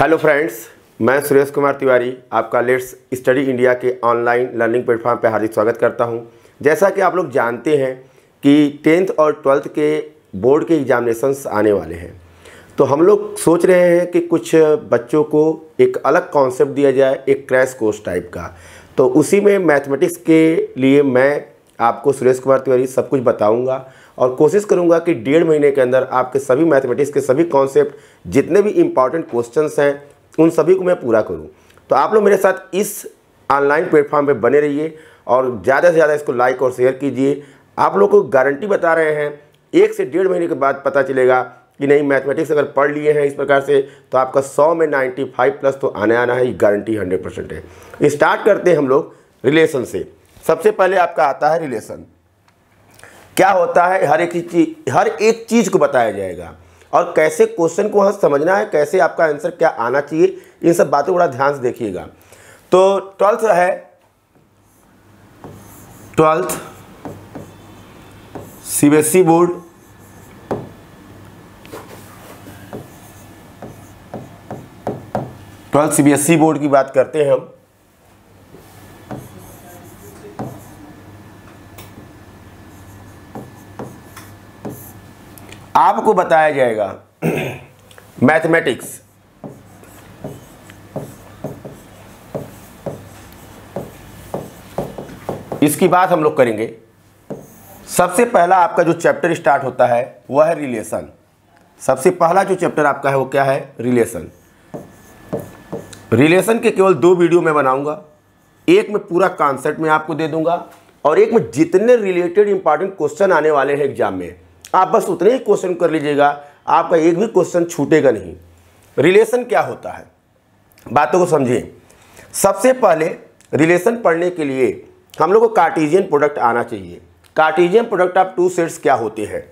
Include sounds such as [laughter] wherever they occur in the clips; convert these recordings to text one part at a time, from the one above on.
Hello friends मैं सुरेश कुमार तिवारी, आपका let's study India के ऑनलाइन लर्निंग प्लेटफॉर्म पर हार्दिक स्वागत करता हूँ। जैसा कि आप लोग जानते हैं कि टेंथ और ट्वेल्थ के बोर्ड के एग्जामिनेशंस आने वाले हैं। तो हम लोग सोच रहे हैं कि कुछ बच्चों को एक अलग कॉन्सेप्ट दिया जाए, एक क्रैश कोर्स टाइप का। तो उसी में मैथमेटिक्स के लिए मैं आपको सुरेश कुमार तिवारी सब कुछ बताऊँगा। और कोशिश करूँगा कि डेढ़ महीने के अंदर आपके सभी मैथमेटिक्स के सभी कॉन्सेप्ट जितने भी इंपॉर्टेंट क्वेश्चन हैं, उन सभी को मैं पूरा करूँ। तो आप लोग मेरे साथ इस ऑनलाइन प्लेटफॉर्म पर बने रहिए और ज़्यादा से ज़्यादा इसको लाइक और शेयर कीजिए। आप लोग को गारंटी बता रहे हैं, एक से डेढ़ महीने के बाद पता चलेगा कि नहीं मैथमेटिक्स अगर पढ़ लिए हैं इस प्रकार से तो आपका 100 में 95 प्लस तो आने आना है, ये गारंटी 100 परसेंट है। स्टार्ट करते हैं हम लोग रिलेशन से। सबसे पहले आपका आता है रिलेशन क्या होता है? हर एक चीज़, हर एक चीज़ को बताया जाएगा। और कैसे क्वेश्चन को वहाँ समझना है, कैसे आपका आंसर क्या आना चाहिए, इन सब बातों को बड़ा ध्यान से देखिएगा। तो ट्वेल्थ है। Twelfth CBSE board twelfth CBSE board की बात करते हैं हम। आपको बताया जाएगा [clears throat] मैथमेटिक्स। इसकी बात हम लोग करेंगे। सबसे पहला आपका जो चैप्टर स्टार्ट होता है, वह है रिलेशन। सबसे पहला जो चैप्टर आपका है, वो क्या है? रिलेशन। रिलेशन के केवल दो वीडियो मैं बनाऊँगा। एक में पूरा कॉन्सेप्ट में आपको दे दूँगा और एक में जितने रिलेटेड इंपॉर्टेंट क्वेश्चन आने वाले हैं एग्ज़ाम में। आप बस उतने ही क्वेश्चन कर लीजिएगा, आपका एक भी क्वेश्चन छूटेगा नहीं। रिलेशन क्या होता है? बातों को समझिए। सबसे पहले रिलेशन पढ़ने के लिए हम लोग को कार्टिजियन प्रोडक्ट आना चाहिए। Cartesian product of two sets क्या होते हैं?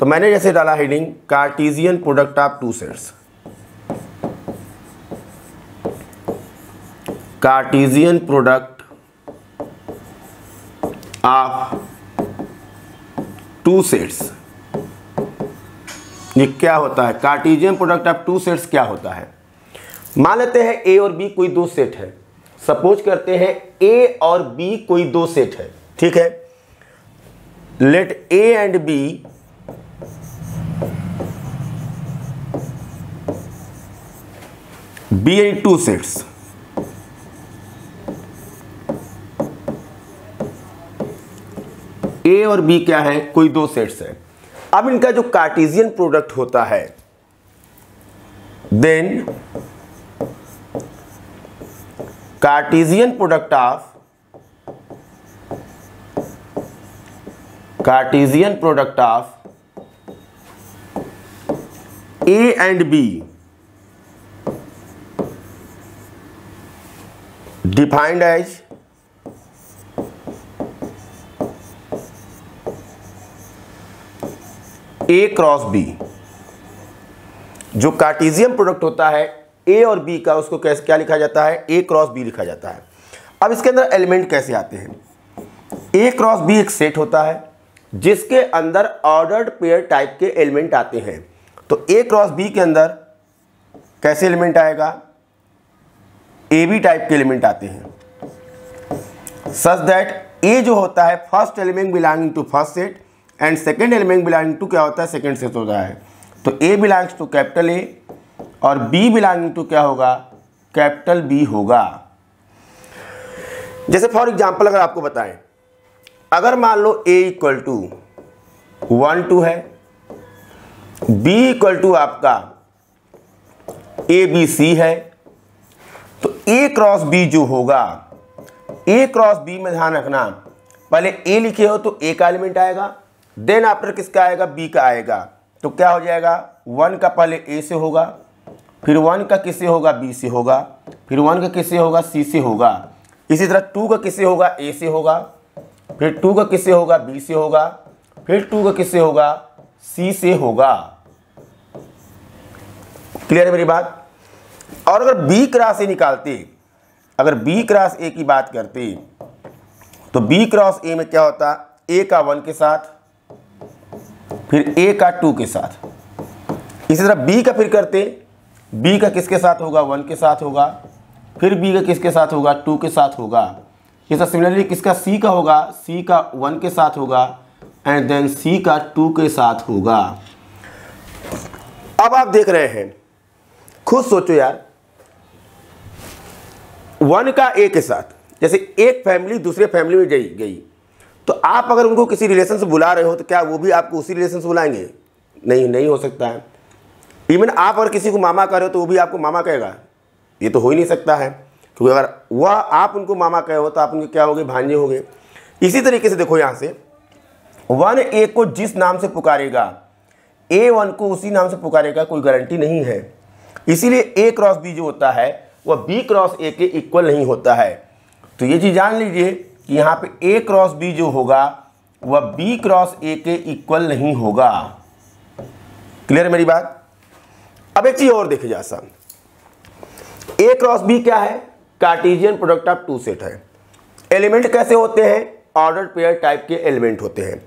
तो मैंने जैसे डाला heading Cartesian product of two sets Cartesian product of two sets ये क्या होता है? Cartesian product of two sets क्या होता है? मान लेते हैं ए और बी कोई दो सेट है। सपोज़ करते हैं ए और बी कोई दो सेट है। ठीक है? Let A and B be and two sets A और बी क्या है? कोई दो सेट्स है। अब इनका जो कार्टिजियन प्रोडक्ट होता है then Cartesian product of Cartesian product of A and B defined as A cross B जो कार्टिजियम प्रोडक्ट होता है ए और बी का, उसको कैसे, क्या लिखा जाता है? ए क्रॉस बी लिखा जाता है। अब इसके अंदर एलिमेंट कैसे आते हैं? ए क्रॉस बी एक सेट होता है, जिसके अंदर ऑर्डर्ड पेयर टाइप के एलिमेंट आते हैं। तो ए क्रॉस बी के अंदर कैसे एलिमेंट आएगा? ए बी टाइप के एलिमेंट आते हैं। सच दैट ए जो होता है first element belonging to first set and second element belonging to क्या होता है? सेकेंड सेट होता है। तो A belongs to capital A और बी बिलोंगिंग टू क्या होगा? कैपिटल बी होगा। जैसे फॉर एग्जांपल अगर आपको बताएँ, अगर मान लो A equal to one two है बी इक्वल टू आपका ए बी सी है तो ए क्रॉस बी जो होगा ए क्रॉस बी में ध्यान रखना। पहले ए लिखे हो तो ए का एलिमेंट आएगा। देन आफ्टर किसका आएगा? बी का आएगा। तो क्या हो जाएगा? वन का पहले ए से होगा, फिर वन का किससे होगा? बी से होगा, फिर वन का किससे होगा? सी से होगा। इसी तरह टू का किससे होगा? ए से होगा, फिर टू का किससे होगा? बी से होगा, फिर टू का किससे होगा? सी से होगा। क्लियर है मेरी बात? और अगर बी क्रॉस ए निकालते, अगर बी क्रॉस ए की बात करते तो बी क्रॉस ए में क्या होता? ए का वन के साथ फिर ए का टू के साथ। इसी तरह बी का फिर करते बी का किसके साथ होगा? वन के साथ होगा। फिर बी का किसके साथ होगा? टू के साथ होगा। इस तरह सिमिलरली किसका सी का होगा? सी का वन के साथ होगा। एंड देन सी का टू के साथ होगा। अब आप देख रहे हैं। खुद सोचो यार। वन का ए के साथ। जैसे एक फैमिली दूसरे फैमिली में गई गई। तो आप अगर उनको किसी रिलेशन से बुला रहे हो तो क्या वो भी आपको उसी रिलेशन से बुलाएँगे? नहीं नहीं हो सकता है। इवन आप अगर किसी को मामा कर रहे हो तो वो भी आपको मामा कहेगा। ये तो हो ही नहीं सकता है। क्योंकि अगर वह आप उनको मामा कहे हो तो आप उनके क्या होगे? भांजे होंगे। इसी तरीके से देखो यहाँ से। वन ए को जिस नाम से पुकारेगा, ए वन को उसी नाम से पुकारेगा, कोई गारंटी नहीं है। इसीलिए ए क्रॉस बी जो होता है, वह बी क्रॉस ए के इक्वल नहीं होता है। तो ये चीज़ जान लीजिए। कि यहाँ पे ए क्रॉस बी जो होगा, वह बी क्रॉस ए के इक्वल नहीं होगा। क्लियर है मेरी बात? अब एक चीज़ और देखे जा सक ए क्रॉस बी क्या है? Cartesian product of two set है। एलिमेंट कैसे होते हैं? ऑर्डर पेयर टाइप के एलिमेंट होते हैं।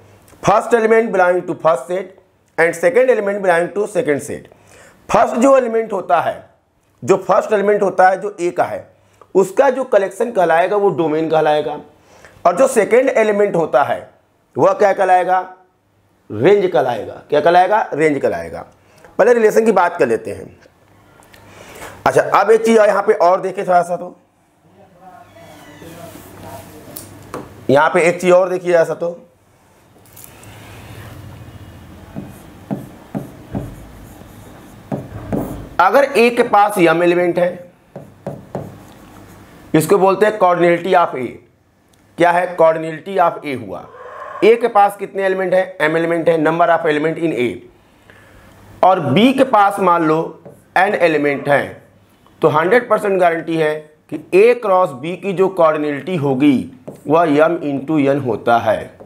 First element belonging to first set and second element belonging to second set first जो एलिमेंट होता है, जो फ़र्स्ट एलिमेंट होता है, जो ए का है, उसका जो कलेक्शन कहलाएगा, वो डोमेन कहलाएगा। और जो सेकेंड एलिमेंट होता है, वह क्या कहलाएगा? रेंज कहलाएगा। क्या कहलाएगा? रेंज कहलाएगा। पहले रिलेशन की बात कर लेते हैं। अच्छा अब एक चीज़ यहाँ पे और देखे थोड़ा सा तो। यहाँ पे एक चीज़ और देखिए ऐसा तो। अगर ए के पास यम एलिमेंट है, इसको बोलते हैं कॉर्डिनेलिटी ऑफ़ ए क्या है? कॉर्डिनेलिटी ऑफ़ ए हुआ। ए के पास कितने एलिमेंट है? एम एलिमेंट है number of element in A और बी के पास मान लो एन एलिमेंट है। तो 100 परसेंट गारंटी है कि ए क्रॉस बी की जो कॉर्डिनेलिटी होगी, वह यम इंटू यन होता है।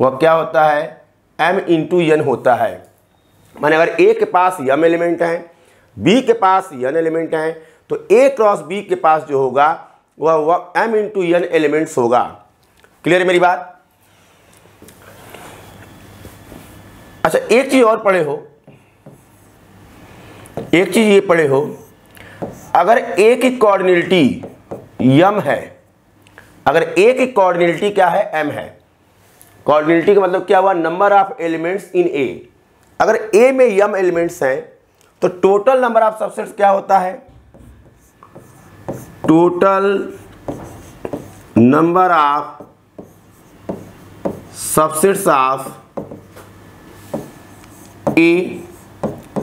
वह क्या होता है? एम इंटू यन होता है। माने अगर ए के पास यम एलिमेंट है बी के पास यन एलिमेंट है तो ए क्रॉस बी के पास जो होगा, वह वह एम इंटू यन एलिमेंट्स होगा। क्लियर है मेरी बात? अच्छा एक चीज़ और पढ़े हो। एक चीज़ ये पढ़े हो, अगर ए की कॉर्डिनेलिटी यम है, अगर ए की कॉर्डिनेलिटी क्या है? एम है। कॉर्डिनेलिटी का मतलब क्या हुआ? Number of elements in A अगर ए में यम एलिमेंट्स हैं तो टोटल नंबर ऑफ़ सबसेट्स क्या होता है? Total number of subsets of A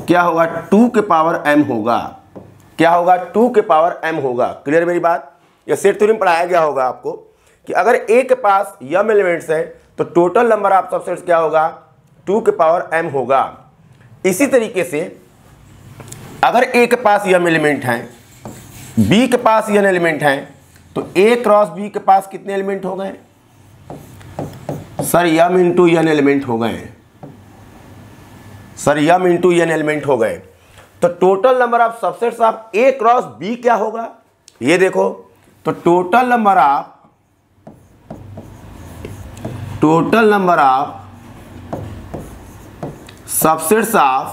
क्या होगा? टू के पावर एम होगा। क्या होगा? टू के पावर एम होगा। क्लियर मेरी बात? यह सेट थ्योरी में पढ़ाया गया होगा आपको कि अगर ए के पास यम एलिमेंट्स है तो टोटल नंबर ऑफ़ सबसेट्स क्या होगा? टू के पावर एम होगा। इसी तरीके से अगर ए के पास यम एलिमेंट है बी के पास यन एलिमेंट है तो ए क्रॉस बी के पास कितने एलिमेंट हो गए? Sir, M into N element हो गए। Sir, M into N element हो गए। तो total number of subsets of A cross B क्या होगा? ये देखो तो total number of total number of subsets of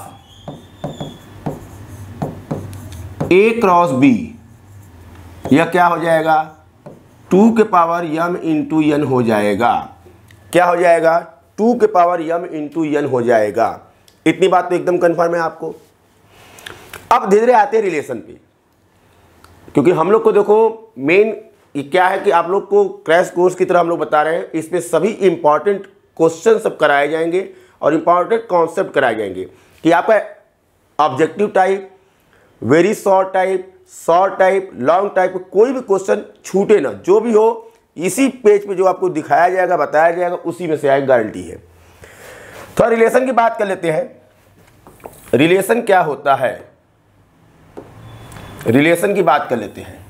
A cross B यह क्या हो जाएगा? टू के पावर यम इंटू यन हो जाएगा। क्या हो जाएगा? टू के पावर यम इंटू यन हो जाएगा। इतनी बात तो एकदम कन्फर्म है आपको। अब धीरे धीरे आते हैं रिलेशन पे। क्योंकि हम लोग को देखो मेन क्या है कि आप लोग को क्रैश कोर्स की तरह हम लोग बता रहे हैं। इसमें सभी इंपॉर्टेंट क्वेश्चन सब कराए जाएँगे और इंपॉर्टेंट कॉन्सेप्ट कराए जाएँगे। कि आपका objective type very short type short type long type कोई भी क्वेश्चन छूटे ना। जो भी हो इसी पेज पे जो आपको दिखाया जाएगा, बताया जाएगा, उसी में से आएगी गारंटी है। तो रिलेशन की बात कर लेते हैं। रिलेशन क्या होता है? रिलेशन की बात कर लेते हैं।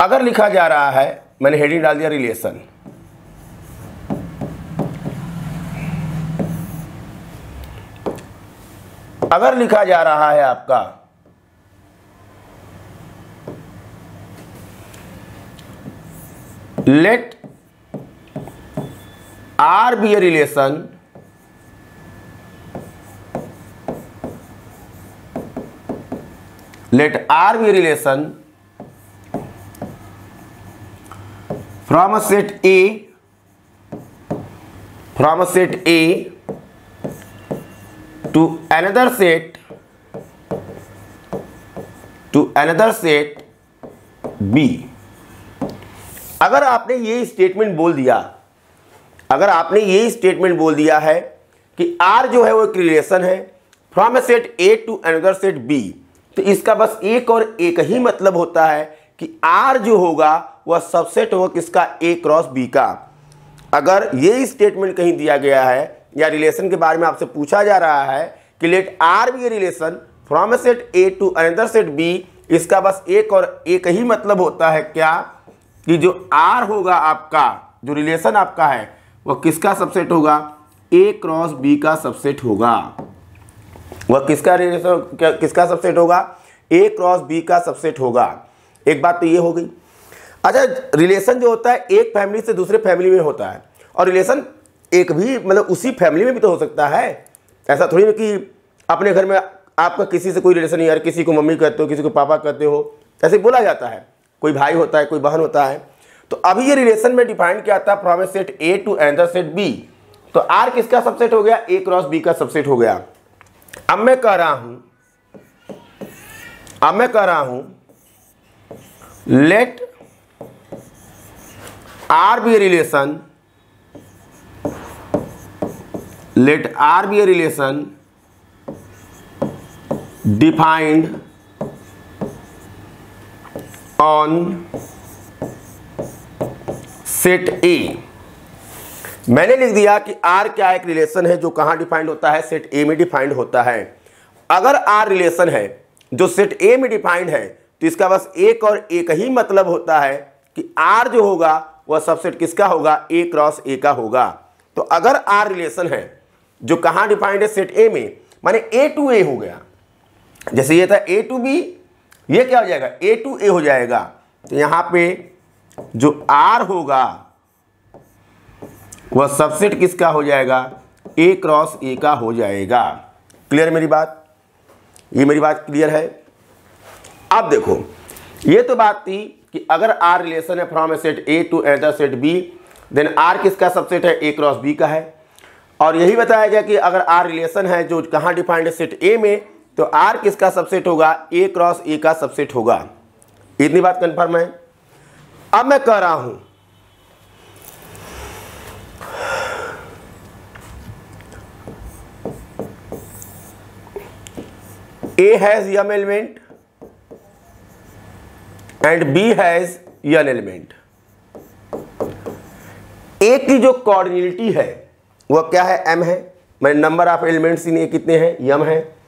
अगर लिखा जा रहा है, मैंने हेडिंग डाल दिया रिलेशन अगर लिखा जा रहा है आपका let r be a relation let r be a relation from a set a from a set a to another set to another set b अगर आपने ये स्टेटमेंट बोल दिया, अगर आपने ये स्टेटमेंट बोल दिया है कि आर जो है वो एक रिलेशन है from A set A to another set B तो इसका बस एक और एक ही मतलब होता है कि आर जो होगा, वह सबसेट होगा किसका? ए क्रॉस बी का। अगर ये स्टेटमेंट कहीं दिया गया है, या रिलेशन के बारे में आपसे पूछा जा रहा है कि let R be relation from A set A to another set B इसका बस एक और एक ही मतलब होता है क्या? कि जो आर होगा आपका, जो रिलेशन आपका है, वह किसका सबसेट होगा? ए क्रॉस बी का सबसेट होगा। वह किसका रिलेशन किसका सबसेट होगा? ए क्रॉस बी का सबसेट होगा। एक बात तो ये हो गई। अच्छा रिलेशन जो होता है, एक फैमिली से दूसरे फैमिली में होता है। और रिलेशन एक भी मतलब उसी फैमिली में भी तो हो सकता है। ऐसा थोड़ी ना कि अपने घर में आपका किसी से कोई रिलेशन नहीं यार, किसी को मम्मी कहते हो, किसी को पापा कहते हो। ऐसे बोला जाता है। कोई भाई होता है, कोई बहन होता है तो अभी ये रिलेशन में डिफाइन किया था from A set A to another set B तो आर किसका सबसेट हो गया? ए क्रॉस बी का सबसेट हो गया। अब मैं कह रहा हूँ, अब मैं कह रहा हूँ let R be relation let R be relation defined on set A मैंने लिख दिया कि आर क्या एक रिलेशन है जो कहाँ डिफाइंड होता है? सेट ए में डिफाइंड होता है। अगर आर रिलेशन है, जो सेट ए में डिफाइंड है तो इसका बस एक और एक ही मतलब होता है कि आर जो होगा, वह सबसेट किसका होगा? ए क्रॉस ए का होगा। तो अगर आर रिलेशन है, जो कहाँ डिफाइंड है? सेट ए में, माने ए टू ए हो गया। जैसे ये था ए टू बी ये क्या हो जाएगा? ए टू ए हो जाएगा। तो यहाँ पे जो आर होगा, वह सबसेट किसका हो जाएगा? ए क्रॉस ए का हो जाएगा। क्लियर मेरी बात? ये मेरी बात क्लियर है? अब देखो, ये तो बात थी कि अगर आर रिलेशन है from A set A to other set B then R किसका सबसेट है? ए क्रॉस बी का है। और यही बताया गया कि अगर आर रिलेशन है जो कहाँ डिफाइंड है सेट ए में तो आर किसका सबसेट होगा? ए क्रॉस ए का सबसेट होगा। इतनी बात कंफर्म है? अब मैं कह रहा हूँ A has M element and B has n element. A की जो कॉर्डिनिटी है वह क्या है? एम है। मैंने number of elements in A कितने हैं? M है।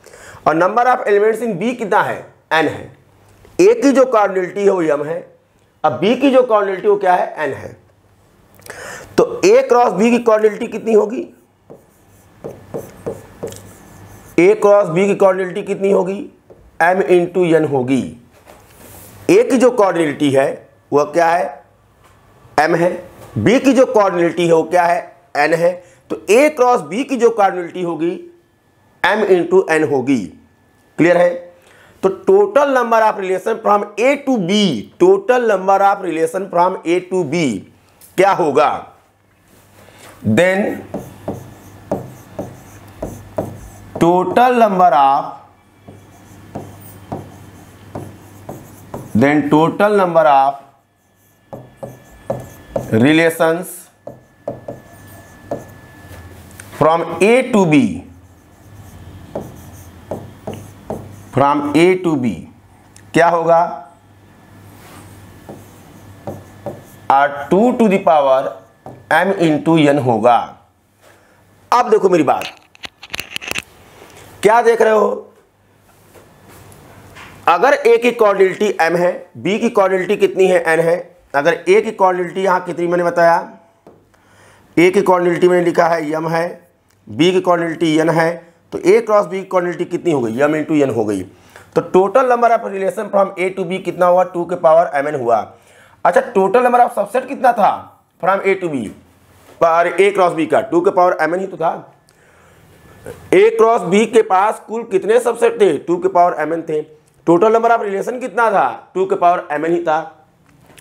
और number of elements in B कितना है? एन है। ए की जो कॉर्डिनिटी है वो m है। अब बी की जो कॉर्डिनिटी वो क्या है? एन है। तो ए क्रॉस बी की कॉर्डिनिटी कितनी होगी? ए क्रॉस बी की कॉर्डिनिटी कितनी होगी? एम इंटू एन होगी। ए की जो कॉर्डिनिटी है वह क्या है? एम है। बी की जो कॉर्डिनिटी है, वो क्या है? एन है। तो ए क्रॉस बी की जो कॉर्डिनिटी होगी एम इंटू एन होगी। क्लियर है? तो total number of relation from A to B total number of relation from A to B क्या होगा? Then total number of then total number of relations from A to B from A to B, क्या होगा? Are two to the power M into N होगा। अब देखो मेरी बात। क्या देख रहे हो? अगर ए की कॉर्डिलिटी एम है बी की क्वालिटी कितनी है? एन है। अगर ए की कॉर्डिलिटी यहाँ कितनी मैंने बताया? ए की क्वालिटी मैंने लिखा है यम है। बी की क्वालिटी एन है। तो ए क्रॉस बी की कॉर्डिलिटी कितनी हो गई? यम इंटू एन हो गई। तो total number of relation from A to B कितना हुआ? टू के पावर एम एन हुआ। अच्छा टोटल नंबर ऑफ़ सबसेट कितना था? फ्रॉम ए टू बी पर ए क्रॉस बी का टू के पावर एम एन ही तो था। ए क्रॉस बी के पास कुल कितने सबसेट थे? टू के पावर एम एन थे। टोटल नंबर ऑफ़ रिलेशन कितना था? टू के पावर एम एन ही था।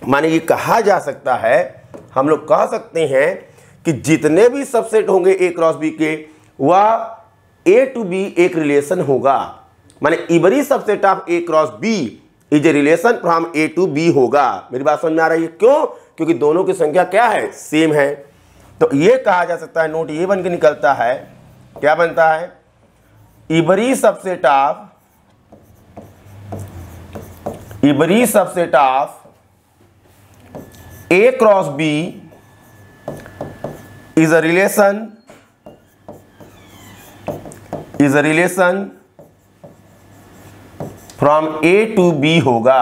माने ये कहा जा सकता है, हम लोग कह सकते हैं कि जितने भी सबसेट होंगे ए क्रॉस बी के, वह ए टू बी एक रिलेशन होगा। माने every subset of A cross B is a relation from A to B होगा। मेरी बात समझ में आ रही है? क्यों? क्योंकि दोनों की संख्या क्या है? सेम है। तो ये कहा जा सकता है नोट ये बन के निकलता है। क्या बनता है? Every subset of every subset of A cross B is a relation is relation from A to B होगा।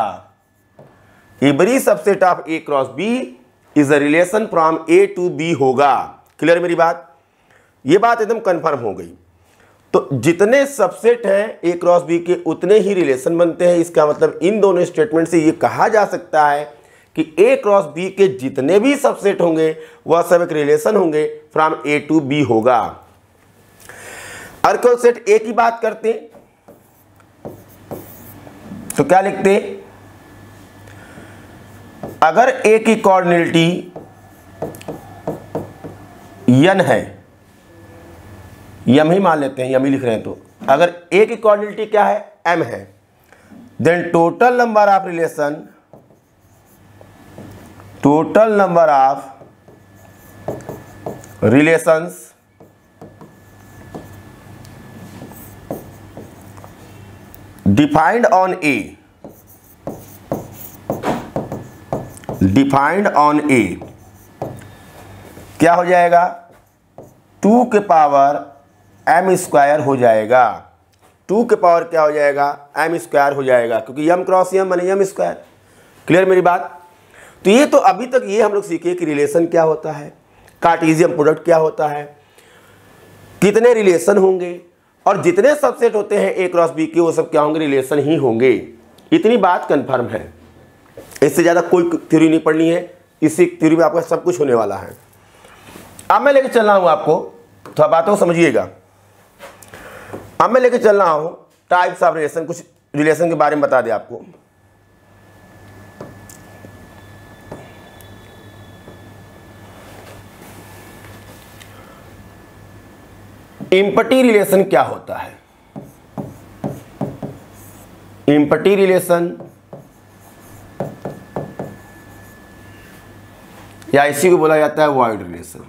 Every subset of A cross B is a relation from A to B होगा। Clear मेरी बात? ये बात एकदम confirm हो गई। तो जितने सबसेट हैं ए क्रॉस बी के, उतने ही रिलेशन बनते हैं। इसका मतलब इन दोनों स्टेटमेंट से ये कहा जा सकता है कि ए क्रॉस बी के जितने भी सबसेट होंगे, वह सब एक रिलेशन होंगे फ्रॉम ए टू बी होगा। अर्कल सेट ए की बात करते तो क्या लिखते अगर ए की कॉर्डिनेलिटी यन है, यम ही मान लेते हैं, यम ही लिख रहे हैं तो। अगर ए की कॉर्डिनेलिटी क्या है? एम है। Then total number of relation, total number of relations defined on A defined on A क्या हो जाएगा? टू के पावर एम स्क्वायर हो जाएगा। टू के पावर क्या हो जाएगा? एम स्क्वायर हो जाएगा, क्योंकि यम क्रॉस यम बने यम स्क्वायर। क्लियर मेरी बात? तो ये तो अभी तक ये हम लोग सीखे कि रिलेशन क्या होता है कार्टिजियम प्रोडक्ट क्या होता है, कितने रिलेशन होंगे और जितने सबसेट होते हैं ए क्रॉस बी के वो सब क्या होंगे? रिलेशन ही होंगे। इतनी बात कंफर्म है। इससे ज़्यादा कोई थ्योरी नहीं पढ़नी है। इसी थ्योरी में आपका सब कुछ होने वाला है। अब मैं लेकर चल रहा हूँ आपको। थोड़ा बातों समझिएगा। अब मैं लेके चल रहा हूँ। टाइप्स ऑफ़ रिलेशन कुछ रिलेशन के बारे में बता दें आपको। इम्पटी रिलेशन क्या होता है? इम्पटी रिलेशन या इसी को बोला जाता है वाइड रिलेशन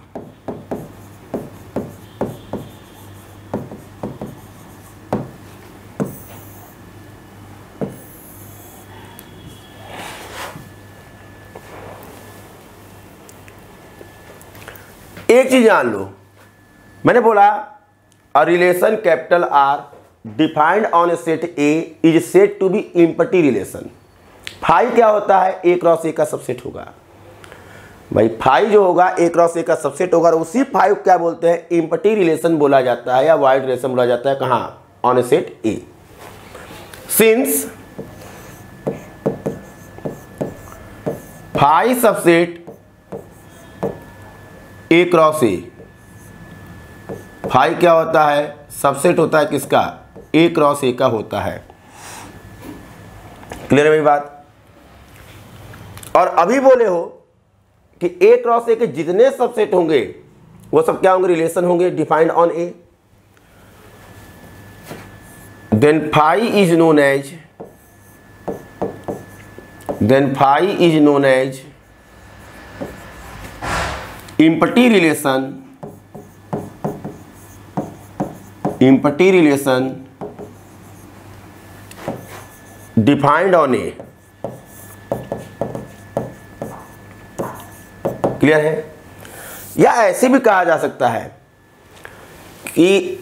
एक चीज़ जान लो। मैंने बोला relation capital R defined on A set A is said to be empty relation phi क्या होता है? ए क्रॉस ए का सबसेट होगा। भाई फाइव जो होगा ए क्रॉस ए का सबसेट होगा उसी फाइव क्या बोलते हैं? इम्पटी रिलेशन बोला जाता है या वाइड रिलेशन बोला जाता है। कहाँ? On A set A since phi subset A cross A phi क्या होता है? सबसेट होता है किसका? ए क्रॉस ए का होता है। क्लियर है मेरी बात? और अभी बोले हो कि ए क्रॉस ए के जितने सबसेट होंगे, वो सब क्या होंगे? रिलेशन होंगे defined on A then phi is known as then phi is known as empty relation empty relation defined on A clear है? या ऐसे भी कहा जा सकता है कि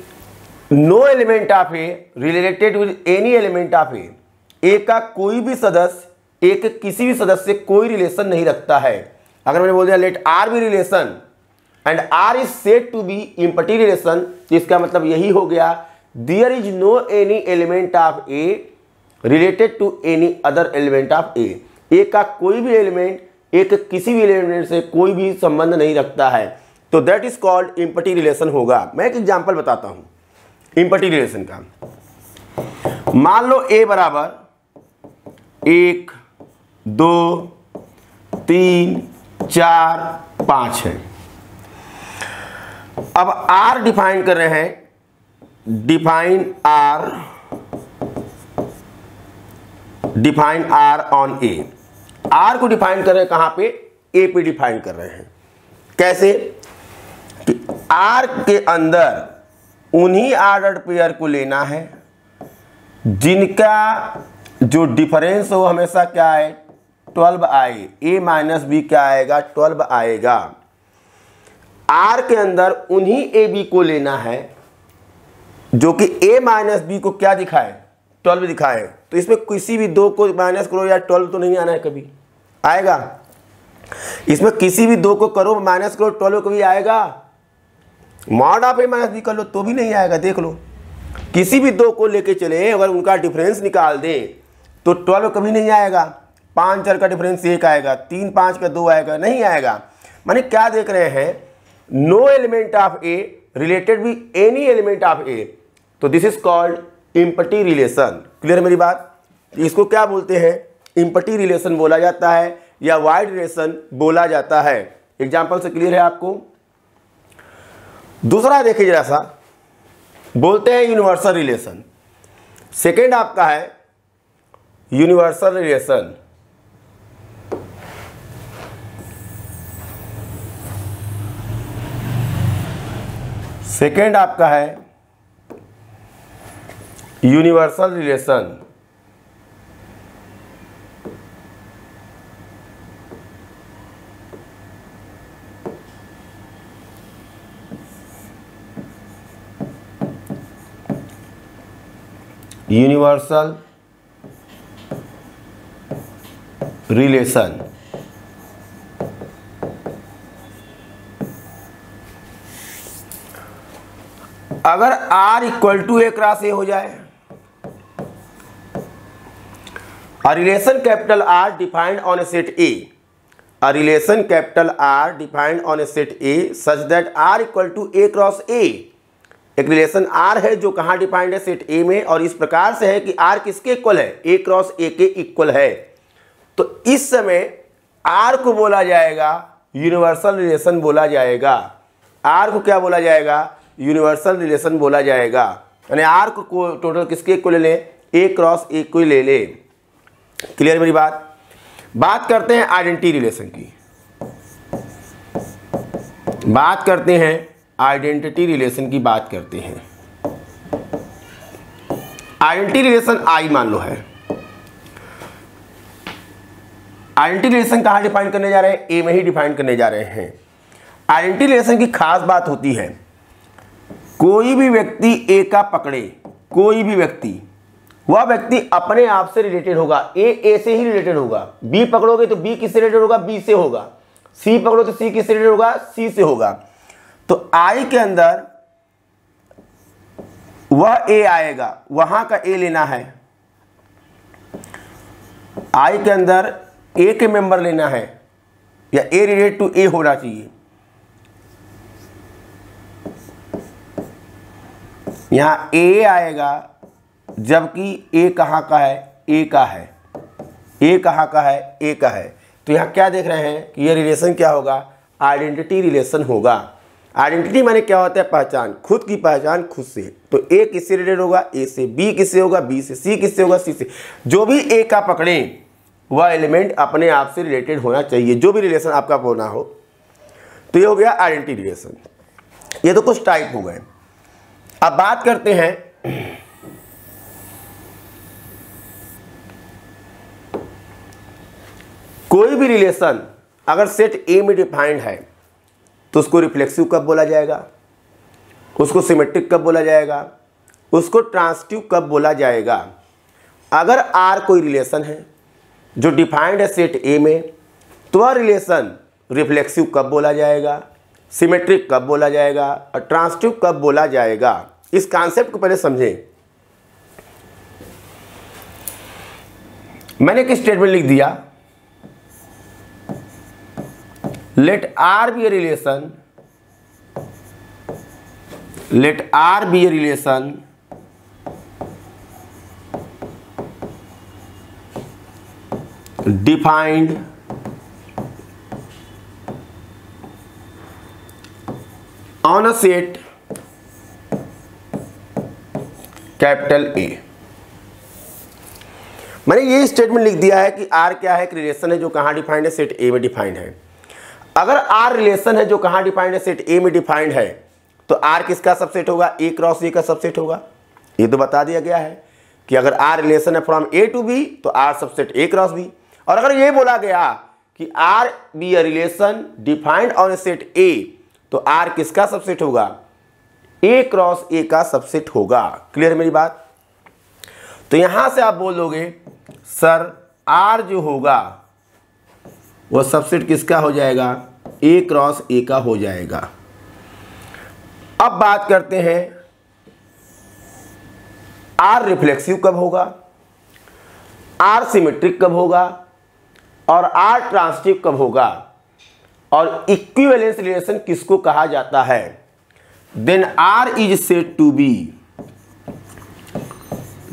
no element of A related with any element of A A का कोई भी सदस्य ए के किसी भी सदस्य से कोई रिलेशन नहीं रखता है। अगर मैंने बोल दिया let R be relation and R is said to be empty relation इसका मतलब यही हो गया। There is no any element of A related to any other element of A A का कोई भी एलिमेंट एक किसी भी एलिमेंट से कोई भी संबंध नहीं रखता है। तो that is called empty relation होगा। मैं एक एग्ज़ाम्पल बताता हूँ। इम्पटी रिलेशन का। मान लो ए बराबर एक, दो, तीन, चार, पाँच है। अब आर डिफाइन कर रहे हैं। Define R define R on A R को डिफाइन कर रहे हैं कहाँ पे? ए पे डिफाइन कर रहे हैं। कैसे? कि आर के अंदर उन्हीं आर्डर पेयर को लेना है, जिनका जो डिफरेंस हो हमेशा क्या है? ट्वेल्व आए। ए माइनस बी क्या आएगा? ट्वेल्व आएगा। आर के अंदर उन्हीं ए बी को लेना है, जो कि ए माइनस बी को क्या दिखाए? ट्वेल्व दिखाए। तो इसमें किसी भी दो को माइनस करो या ट्वेल्व तो नहीं आना है कभी। आएगा? इसमें किसी भी दो को करो माइनस करो ट्वेल्व कभी आएगा। मॉड आप ए माइनस बी कर लो तो भी नहीं आएगा, देख लो। किसी भी दो को लेके चले, अगर उनका डिफरेंस निकाल दें तो ट्वेल्व कभी नहीं आएगा। पाँच चार का डिफरेंस एक आएगा, तीन पाँच का दो आएगा, नहीं आएगा। माने क्या देख रहे हैं? No element of A related भी एनी एलिमेंट ऑफ़ ए तो this is called empty relation clear मेरी बात? इसको क्या बोलते हैं? इम्पटी रिलेशन बोला जाता है या वाइड रिलेशन बोला जाता है। एग्ज़ाम्पल से क्लियर है आपको? दूसरा देखिए जरा सा। बोलते हैं यूनिवर्सल रिलेशन सेकेंड आपका है यूनिवर्सल रिलेशन सेकेंड आपका है यूनिवर्सल रिलेशन। Universal relation. अगर R equal to A cross A हो जाए capital R defined on a set A a relation capital R defined on a set A such that R equal to A cross A, एक relation R है जो कहाँ defined है? Set A में, और इस प्रकार से है कि आर किसके इक्वल है? ए क्रॉस ए के इक्वल है। तो इस समय आर को बोला जाएगा यूनिवर्सल रिलेशन बोला जाएगा। आर को क्या बोला जाएगा? यूनिवर्सल रिलेशन बोला जाएगा। यानी आर को टोटल किसके को ले लें? ए क्रॉस ए को ले ले। क्लियर मेरी बात? बात करते हैं आइडेंटिटी रिलेशन की। बात करते हैं आइडेंटिटी रिलेशन की बात करते हैं। आइडेंटिटी रिलेशन आई मान लो है। आइडेंटिटी रिलेशन कहाँ डिफाइन करने जा रहे हैं? ए में ही डिफाइन करने जा रहे हैं। आइडेंटिटी रिलेशन की खास बात होती है। कोई भी व्यक्ति ए का पकड़े, कोई भी व्यक्ति, वह व्यक्ति अपने आप से रिलेटेड होगा। ए ए से ही रिलेटेड होगा। बी पकड़ोगे तो बी किससे रिलेटेड होगा? बी से होगा। सी पकड़ो तो सी किससे रिलेटेड होगा? सी से होगा। तो आई के अंदर वह ए आएगा। वहाँ का ए लेना है। आई के अंदर ए के मेंबर लेना है। या ए रिलेटेड टू ए होना चाहिए। यहाँ ए आएगा, जबकि ए कहाँ का है? ए का है। ए कहाँ का है? ए का है। तो यहाँ क्या देख रहे हैं कि यह रिलेशन क्या होगा? आइडेंटिटी रिलेशन होगा। आइडेंटिटी माने क्या होता है? पहचान। खुद की पहचान खुद से। तो ए किससे रिलेटेड होगा? ए से बी किससे होगा? बी से सी किससे होगा? सी से। जो भी ए का पकड़े, वह एलिमेंट अपने आप से रिलेटेड होना चाहिए। जो भी रिलेशन आपका होना हो। तो ये हो गया आइडेंटिटी रिलेशन ये तो कुछ टाइप हो गए। अब बात करते हैं कोई भी रिलेशन अगर सेट ए में डिफाइंड है तो उसको रिफ्लेक्सिव कब बोला जाएगा? उसको सिमेट्रिक कब बोला जाएगा? उसको ट्रांसटिव कब बोला जाएगा? अगर आर कोई रिलेशन है, जो डिफाइंड है सेट ए में तो वह रिलेशन रिफ्लेक्सिव कब बोला जाएगा? सिमेट्रिक कब बोला जाएगा और ट्रांसटिव कब बोला जाएगा? इस कॉन्सेप्ट को पहले समझें। मैंने एक स्टेटमेंट लिख दिया? Let R be a relation let R be a relation defined on a set capital A मैंने ये स्टेटमेंट लिख दिया है कि आर क्या है? एक रिलेशन है जो कहाँ डिफाइंड है? सेट ए में डिफाइंड है। अगर आर रिलेशन है जो कहाँ डिफाइंड है? सेट ए में डिफाइंड है तो आर किसका सबसेट होगा? ए क्रॉस ए का सबसेट होगा। ये तो बता दिया गया है कि अगर आर रिलेशन है फ्रॉम ए टू बी तो R subset A cross B और अगर ये बोला गया कि R be a relation defined on set A तो आर किसका सबसेट होगा? ए क्रॉस ए का सबसेट होगा। क्लियर मेरी बात? तो यहाँ से आप बोलोगे, सर आर जो होगा वह सबसेट किसका हो जाएगा? ए क्रॉस ए का हो जाएगा। अब बात करते हैं आर रिफ्लेक्सिव कब होगा? आर सिमेट्रिक कब होगा? और आर ट्रांसटिव कब होगा? और इक्विवेलेंस रिलेशन किसको कहा जाता है? Then R is said to be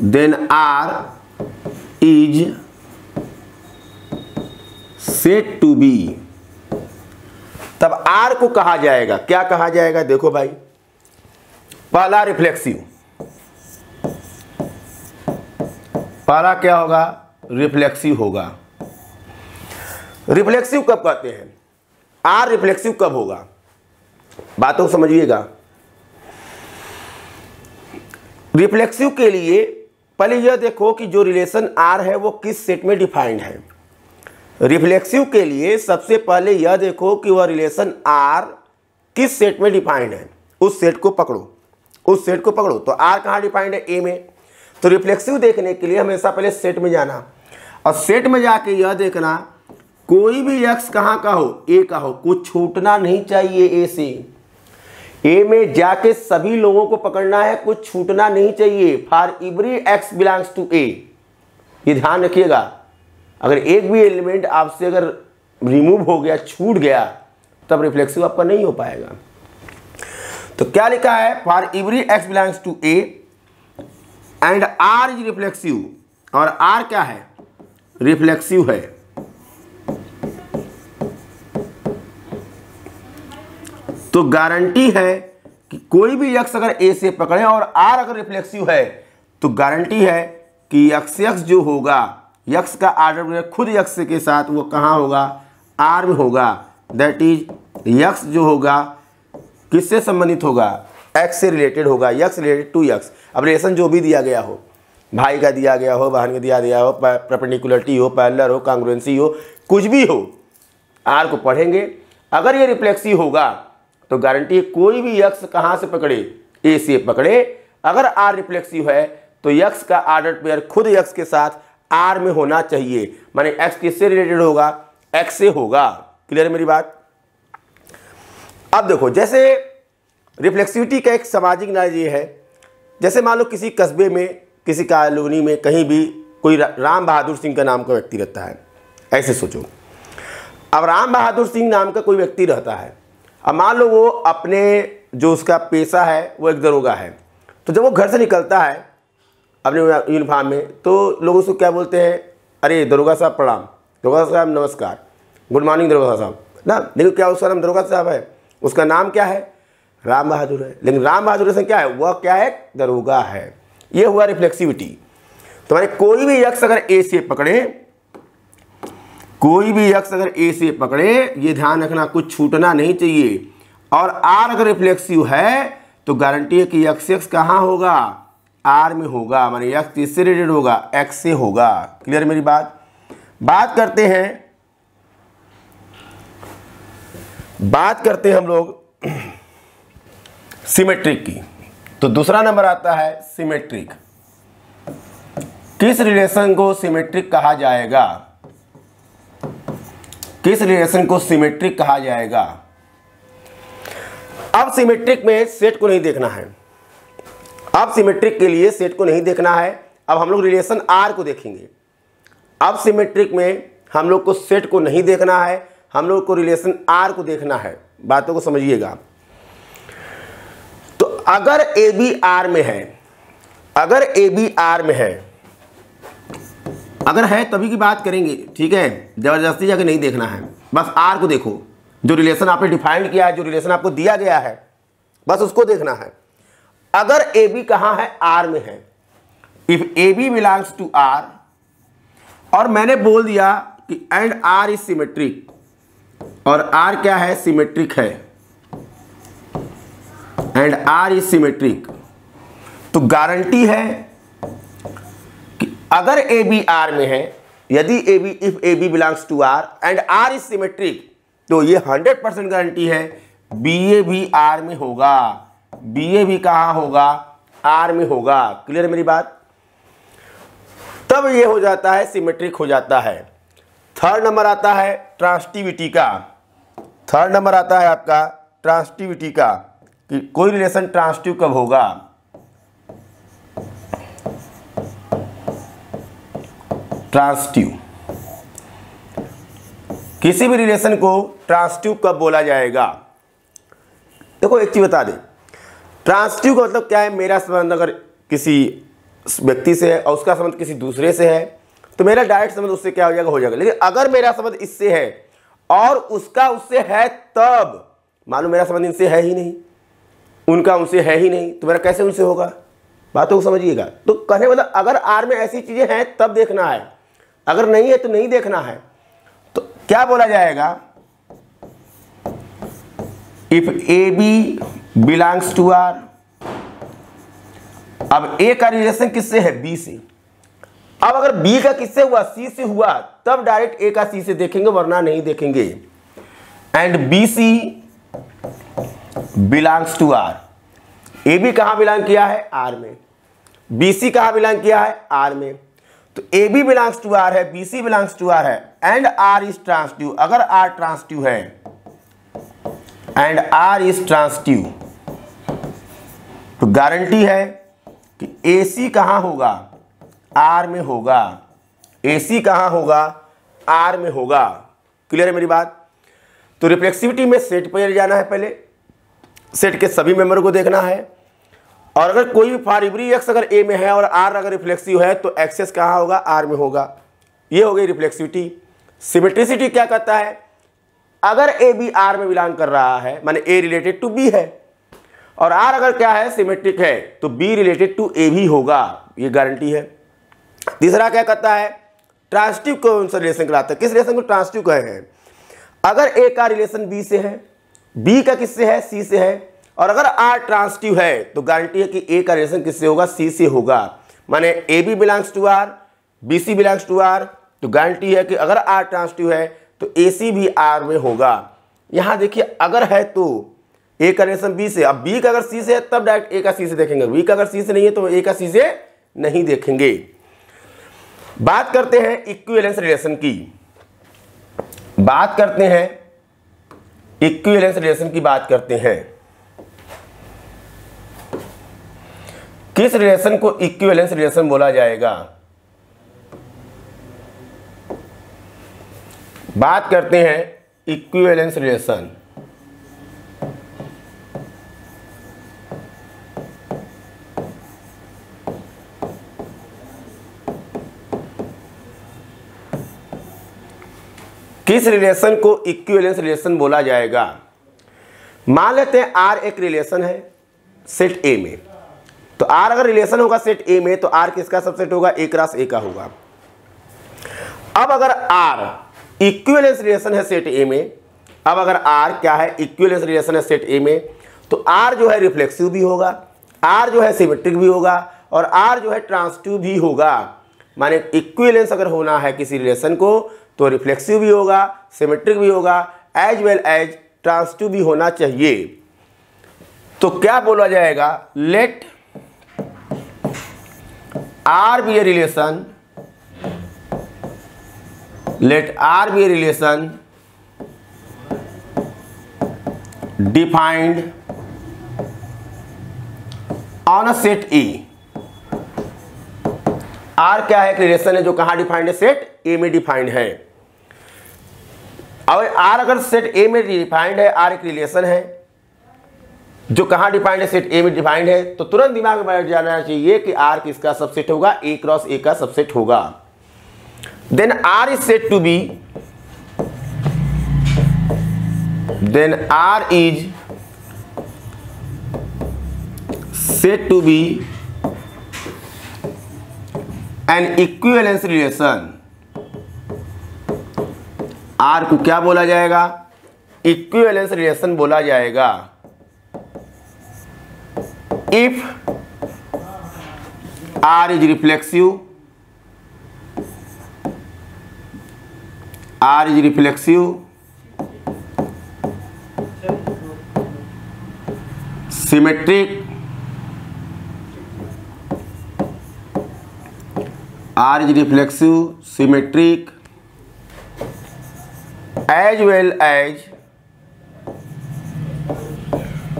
then R is said to be तब आर को कहा जाएगा। क्या कहा जाएगा? देखो भाई। पहला रिफ्लेक्सिव पहला क्या होगा? रिफ्लेक्सिव होगा। रिफ्लेक्सिव कब कहते हैं? आर रिफ्लेक्सिव कब होगा? बातों को समझिएगा। रिफ्लेक्सिव के लिए, पहले यह देखो कि जो रिलेशन आर है, वो किस सेट में डिफाइंड है। रिफ्लेक्सिव के लिए सबसे पहले यह देखो कि वह रिलेशन आर किस सेट में डिफाइंड है। उस सेट को पकड़ो। उस सेट को पकड़ो। तो आर कहाँ डिफाइंड है? ए में। तो रिफ्लेक्सिव देखने के लिए हमेशा पहले सेट में जाना। और सेट में जाके यह देखना कोई भी यक्स कहाँ का हो, ए का हो, कुछ छूटना नहीं चाहिए ए से। ए में जाके सभी लोगों को पकड़ना है, कुछ छूटना नहीं चाहिए। For every X belongs to A ये ध्यान रखिएगा। अगर एक भी एलिमेंट आपसे अगर रिमूव हो गया, छूट गया, तब रिफ्लेक्सिव आपका नहीं हो पाएगा। तो क्या लिखा है? For every X belongs to A and R is reflexive और आर क्या है? रिफ्लेक्सिव है। तो गारंटी है कि कोई भी यक्स अगर ए से पकड़े और आर अगर रिफ्लेक्सिव है तो गारंटी है कि यक्स यक्स जो होगा, यक्स का आर्डर खुद यक्स के साथ वो कहाँ होगा? आर में होगा। दैट इज़ यक्स जो होगा, किससे संबंधित होगा? एक्स से रिलेटेड होगा। X related to X. अब रिलेशन जो भी दिया गया हो, भाई का दिया गया हो, बहन का दिया गया हो प्रपेंडिकुलरिटी हो पैरलर हो कांग्रेंसी हो, कुछ भी हो आर को पढ़ेंगे। अगर ये रिफ्लेक्सिव होगा तो गारंटी कोई भी यक्स कहाँ से पकड़े? ए से पकड़े। अगर आर रिफ्लेक्सिव है तो यक्स का आर्डर पेयर खुद यक्स के साथ आर में होना चाहिए। माने एक्स किससे रिलेटेड होगा? एक्स से होगा। क्लियर मेरी बात? अब देखो, जैसे रिफ्लेक्सिविटी का एक सामाजिक न्याय ये है। जैसे मान लो किसी कस्बे में, किसी कॉलोनी में कहीं भी कोई राम बहादुर सिंह का नाम का व्यक्ति रहता है। ऐसे सोचो। अब राम बहादुर सिंह नाम का कोई व्यक्ति रहता है अब मान लो वो अपने जो उसका पेशा है, वो एक दरोगा है। तो जब वो घर से निकलता है, अपने यूनिफॉर्म में तो लोग उसको क्या बोलते हैं? अरे, दरोगा साहब, प्रणाम। दरोगा साहब, नमस्कार। गुड मॉर्निंग, दरोगा साहब। ना देखो क्या उसका नाम दरोगा साहब है? उसका नाम क्या है? राम बहादुर है। लेकिन राम बहादुर से क्या है? वह क्या है? दरोगा है। ये हुआ रिफ्लेक्सिविटी तो मैंने कोई भी यक्ष अगर ए से पकड़े कोई भी यक्स अगर ए से पकड़े, ये ध्यान रखना, कुछ छूटना नहीं चाहिए। और आर अगर रिफ्लेक्सिव है तो गारंटी है कि यक्स यक्स कहाँ होगा? आर में होगा, माने यक्स इससे रिलेटेड होगा एक्स से होगा। क्लियर मेरी बात? बात करते हैं। बात करते हैं हम लोग सिमेट्रिक की। तो दूसरा नंबर आता है सिमेट्रिक किस रिलेशन को सिमेट्रिक कहा जाएगा? किस रिलेशन को सिमेट्रिक कहा जाएगा? अब सिमेट्रिक में सेट को नहीं देखना है। अब सिमेट्रिक के लिए सेट को नहीं देखना है। अब हम लोग रिलेशन आर को देखेंगे। अब सिमेट्रिक में हम लोग को सेट को नहीं देखना है। हम लोग को रिलेशन आर को देखना है। बातों को समझिएगा। तो अगर ए बी आर में है, अगर ए बी आर में है अगर है तभी की बात करेंगे, ठीक है? ज़बरदस्ती जाके नहीं देखना है। बस आर को देखो। जो रिलेशन आपने डिफाइंड किया है, जो रिलेशन आपको दिया गया है, बस उसको देखना है। अगर ए बी कहाँ है? आर में है। If A B belongs to R और मैंने बोल दिया कि एंड आर इज़ सिमेट्रिक और आर क्या है? सिमेट्रिक है। एंड आर इज़ सिमेट्रिक तो गारंटी है अगर ए बी आर में है, यदि A B if A B belongs to R and R is symmetric तो ये हंड्रेड परसेंट गारंटी है बी ए भी आर में होगा। बी ए भी कहा होगा? आर में होगा। क्लियर मेरी बात? तब ये हो जाता है सिमेट्रिक हो जाता है। थर्ड नंबर आता है ट्रांसटिविटी का। थर्ड नंबर आता है आपका ट्रांसटिविटी का। कि कोई रिलेशन ट्रांसटिव कब होगा? ट्रांसटिव किसी भी रिलेशन को ट्रांसटिव कब बोला जाएगा? देखो एक चीज़ बता दे। ट्रांसटिव का मतलब क्या है? मेरा संबंध अगर किसी व्यक्ति से है और उसका संबंध किसी दूसरे से है तो मेरा डायरेक्ट संबंध उससे क्या हो जाएगा? हो जाएगा। लेकिन अगर मेरा संबंध इससे है और उसका उससे है तब, मालूम मेरा संबंध इनसे है ही नहीं। उनका उनसे है ही नहीं तो मेरा कैसे उनसे होगा? बातों को समझिएगा। तो कहने मतलब अगर आर में ऐसी चीज़ें हैं, तब देखना है। अगर नहीं है तो नहीं देखना है। तो क्या बोला जाएगा? If A B belongs to R अब ए का रिलेशन किससे है? बी से। अब अगर बी का किससे हुआ? सी से हुआ, तब डायरेक्ट ए का सी से देखेंगे, वरना नहीं देखेंगे। And B C belongs to R A B कहाँ बिलोंग किया है? आर में। बी सी कहाँ बिलोंग किया है? आर में। तो A B belongs to R है B C belongs to R है एंड आर इज़ ट्रांसटिव अगर आर ट्रांसटिव है एंड आर इज़ ट्रांसटिव तो गारंटी है कि ए सी कहाँ होगा? आर में होगा। ए सी कहाँ होगा? आर में होगा। क्लियर है मेरी बात? तो रिफ्लेक्सिविटी में सेट पर जाना है पहले। सेट के सभी मेंबर को देखना है। और अगर कोई भी फारिबरी एक्स अगर ए में है और आर अगर रिफ्लेक्सिव है तो एक्सेस कहाँ होगा? आर में होगा। ये हो गई रिफ्लेक्सिविटी। सिमेट्रिसिटी क्या कहता है? अगर ए बी आर में बिलोंग कर रहा है, माने ए रिलेटेड टू बी है, और आर अगर क्या है? सिमेट्रिक है तो बी रिलेटेड टू ए भी होगा। ये गारंटी है। तीसरा क्या कहता है? ट्रांसटिव कौन सा रिलेशन कराता है किस रिलेशन को ट्रांसटिव कहे हैं? अगर ए का रिलेशन बी से है, बी का किससे है? सी से है और अगर आर ट्रांसटिव है तो गारंटी है कि ए का रिलेशन किससे होगा? सी से होगा। माने A B belongs to R B C belongs to R तो गारंटी है कि अगर आर ट्रांसटिव है तो ए सी भी आर में होगा। यहाँ देखिए, अगर है तो ए का रिलेशन बी से, अब बी का अगर सी से है, तब डायरेक्ट ए का सी से देखेंगे। बी का अगर सी से नहीं है तो ए का सी से नहीं देखेंगे। बात करते हैं इक्विवेलेंस रिलेशन की। बात करते हैं इक्विवेलेंस रिलेशन की बात करते हैं। किस रिलेशन को इक्विवेलेंस रिलेशन बोला जाएगा? बात करते हैं इक्विवेलेंस रिलेशन किस रिलेशन को इक्विवेलेंस रिलेशन बोला जाएगा? मान लेते हैं आर एक रिलेशन है सेट ए में। तो आर अगर रिलेशन होगा सेट ए में तो आर किसका सबसेट होगा? ए क्रॉस ए का होगा। अब अगर आर इक्विवेलेंस रिलेशन है सेट ए में, अब अगर आर क्या है? इक्विवेलेंस रिलेशन है सेट ए में तो आर जो है रिफ्लेक्सिव भी होगा आर जो है सिमेट्रिक भी होगा, और आर जो है ट्रांसटिव भी होगा। माने इक्विवेलेंस अगर होना है किसी रिलेशन को तो रिफ्लेक्सिव भी होगा सिमेट्रिक भी होगा एज वेल एज ट्रांसटिव भी होना चाहिए। तो क्या बोला जाएगा? Let R be a relation let R be a relation defined on a set E R क्या है? एक रिलेशन है जो कहाँ डिफाइंड है? सेट ए में डिफाइंड है। अब आर अगर सेट ए में डिफाइंड है आर एक रिलेशन है। जो कहाँ डिफाइंड है सेट ए में डिफाइंड है तो तुरंत दिमाग में बैठ जाना चाहिए कि आर किसका सबसेट होगा? ए क्रॉस ए का सबसेट होगा। Then R is said to be then R is said to be an equivalence relation. R को क्या बोला जाएगा? इक्विवेलेंस रिलेशन बोला जाएगा। If R is reflexive R is reflexive symmetric R is reflexive symmetric as well as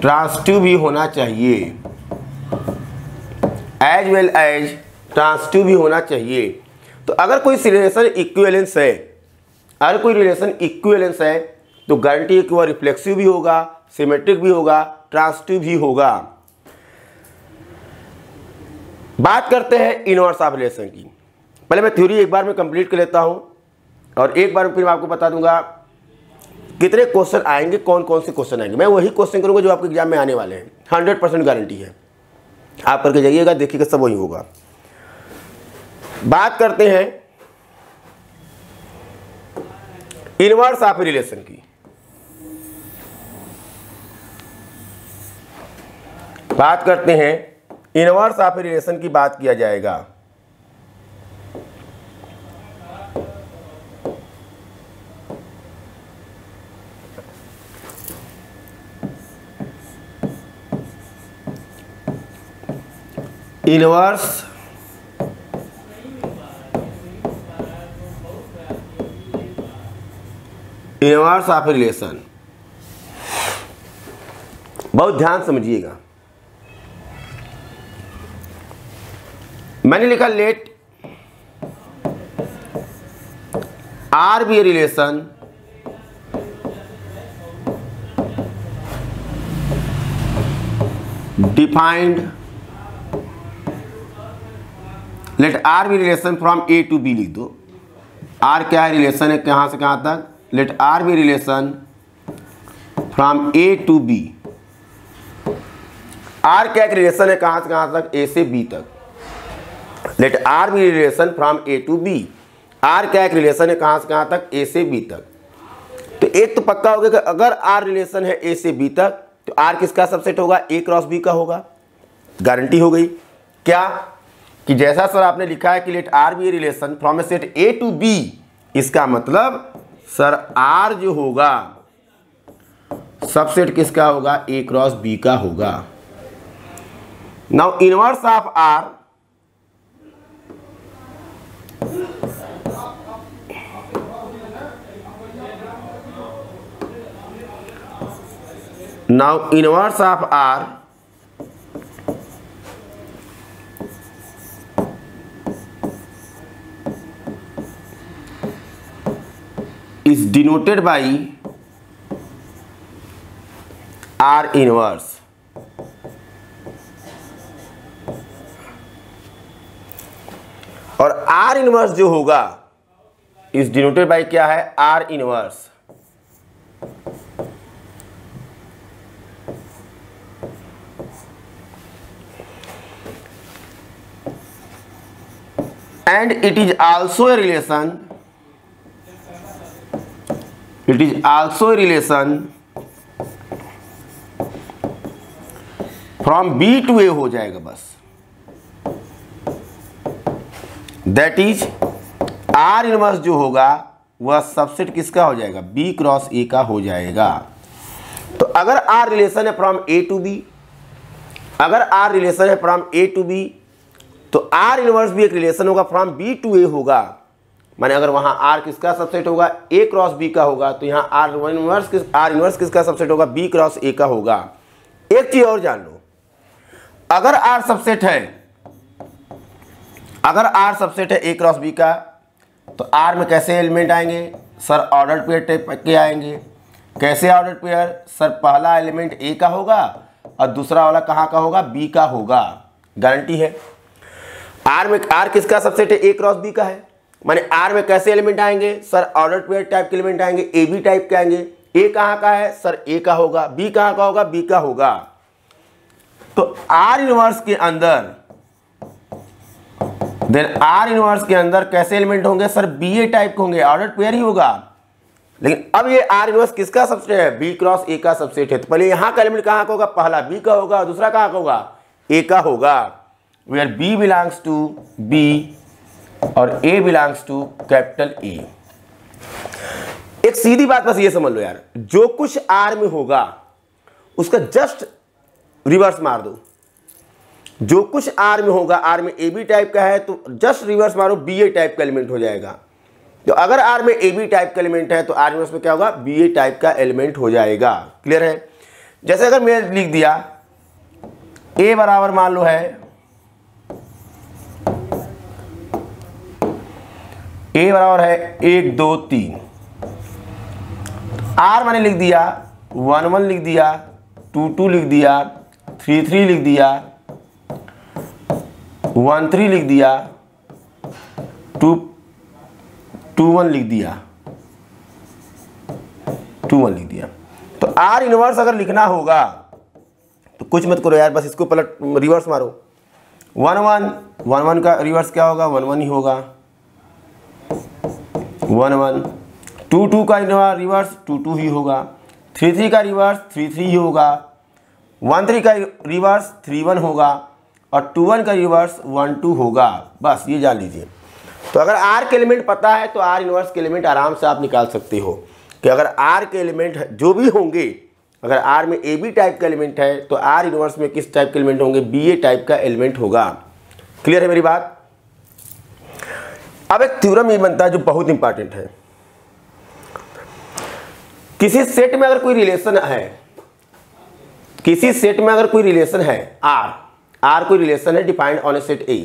transitive भी होना चाहिए as well as transitive भी होना चाहिए। तो अगर कोई रिलेशन इक्वेलेंस है, अगर कोई रिलेशन इक्वेलेंस है तो गारंटी है कि वह रिफ्लेक्सिव भी होगा सिमेट्रिक भी होगा ट्रांसटिव भी होगा। बात करते हैं इनवर्स ऑफ़ रिलेशन की। पहले मैं थ्योरी एक बार में कंप्लीट कर लेता हूँ और एक बार फिर मैं आपको बता दूँगा कितने क्वेश्चन आएँगे कौन कौन से क्वेश्चन आएँगे। मैं वही क्वेश्चन करूँगा जो आपके एग्ज़ाम में आने वाले हैं। हंड्रेड परसेंट गारंटी है। आप करके जाइएगा, देखिएगा, सब वही होगा। बात करते हैं इनवर्स ऑफ़ रिलेशन की। बात करते हैं इनवर्स ऑफ़ रिलेशन की बात किया जाएगा। इनवर्स इनवर्स ऑफ़ रिलेशन बहुत ध्यान समझिएगा। मैंने लिखा let R be relation defined let R be relation from A to B लिख दो। आर क्या है? रिलेशन है कहाँ से कहाँ तक? Let R be relation from A to B R क्या एक रिलेशन है कहाँ से कहाँ तक? ए से बी तक। Let R be relation from A to B R क्या एक रिलेशन है कहाँ से कहाँ तक? ए से बी तक। तो एक तो पक्का हो गया कि अगर आर रिलेशन है ए से बी तक तो आर किसका सबसेट होगा? ए क्रॉस बी का होगा। गारंटी हो गई। क्या? कि जैसा सर आपने लिखा है कि let R be relation from a set A to B इसका मतलब सर आर जो होगा सबसेट किसका होगा? ए क्रॉस बी का होगा। Now inverse of R now inverse of r is denoted by r inverse और r इनवर्स जो होगा इज़ डिनोटेड बाय क्या है r inverse and it is also a relation it is also relation from B to A हो जाएगा बस. That is are inverse जो होगा, वह सबसेट किसका हो जाएगा? B क्रॉस ए का हो जाएगा. तो अगर आर रिलेशन है फ्रॉम ए टू बी अगर आर रिलेशन है फ्रॉम ए टू बी तो आर इनवर्स भी एक रिलेशन होगा फ्रॉम बी टू ए होगा. माने अगर वहाँ आर किसका सबसेट होगा? ए क्रॉस बी का होगा तो यहाँ आर इनवर्स किस आर इनवर्स किसका सबसेट होगा? बी क्रॉस ए का होगा। एक चीज़ और जान लो। अगर आर सबसेट है, अगर आर सबसेट है ए क्रॉस बी का तो आर में कैसे एलिमेंट आएँगे? सर ऑर्डर पेयर टाइप के आएँगे। कैसे ऑर्डर पेयर सर पहला एलिमेंट ए का होगा और दूसरा वाला कहाँ का होगा? बी का होगा। गारंटी है। आर में आर किसका सबसेट है? ए क्रॉस बी का है। माने आर में कैसे एलिमेंट आएँगे? सर ऑर्डर पेयर टाइप के एलिमेंट आएँगे। ए बी टाइप के आएँगे। ए कहाँ का है? सर ए का होगा। बी कहाँ का होगा? बी का होगा। तो आर इनवर्स के अंदर देन आर इनवर्स के अंदर कैसे एलिमेंट होंगे? सर बी ए टाइप के होंगे। ऑर्डर पेयर ही होगा। लेकिन अब ये आर यूनिवर्स किसका सबसेट है? बी क्रॉस ए का सबसेट है। तो पहले यहाँ का एलिमेंट कहाँ का होगा? पहला बी का होगा। दूसरा कहाँ का होगा? ए का होगा। Where b belongs to B और a belongs to capital A एक सीधी बात बस ये समझ लो यार। जो कुछ आर में होगा, उसका जस्ट रिवर्स मार दो। जो कुछ आर में होगा आर में ए बी टाइप का है तो जस्ट रिवर्स मारो बी ए टाइप का एलिमेंट हो जाएगा। तो अगर आर में ए बी टाइप का एलिमेंट है तो आर में उसमें क्या होगा? बी ए टाइप का एलिमेंट हो जाएगा। क्लियर है? जैसे अगर मैं लिख दिया ए बराबर मान लो है ए बराबर है एक, दो, तीन। आर मैंने लिख दिया, वन वन लिख दिया, टू टू लिख दिया, थ्री थ्री लिख दिया, वन, थ्री लिख दिया, टू टू, वन लिख दिया, टू, वन लिख दिया। तो आर इनवर्स अगर लिखना होगा तो कुछ मत करो यार, बस इसको पलट, रिवर्स मारो। वन वन वन वन का रिवर्स क्या होगा? वन वन ही होगा। One one. टू टू का रिवर्स टू टू ही होगा। थ्री थ्री का रिवर्स थ्री थ्री ही होगा। वन थ्री का रिवर्स थ्री वन होगा और टू वन का रिवर्स वन टू होगा। बस, ये जान लीजिए। तो अगर आर के एलिमेंट पता है तो आर इनवर्स के एलिमेंट आराम से आप निकाल सकते हो। कि अगर आर के एलिमेंट जो भी होंगे, अगर आर में ए बी टाइप का एलिमेंट है तो आर इनवर्स में किस टाइप के एलिमेंट होंगे? बी ए टाइप का एलिमेंट होगा। क्लियर है मेरी बात? अब एक थ्योरम ये बनता है जो बहुत इंपॉर्टेंट है। किसी सेट में अगर कोई रिलेशन है, किसी सेट में अगर कोई रिलेशन है आर आर कोई रिलेशन है defined on a set A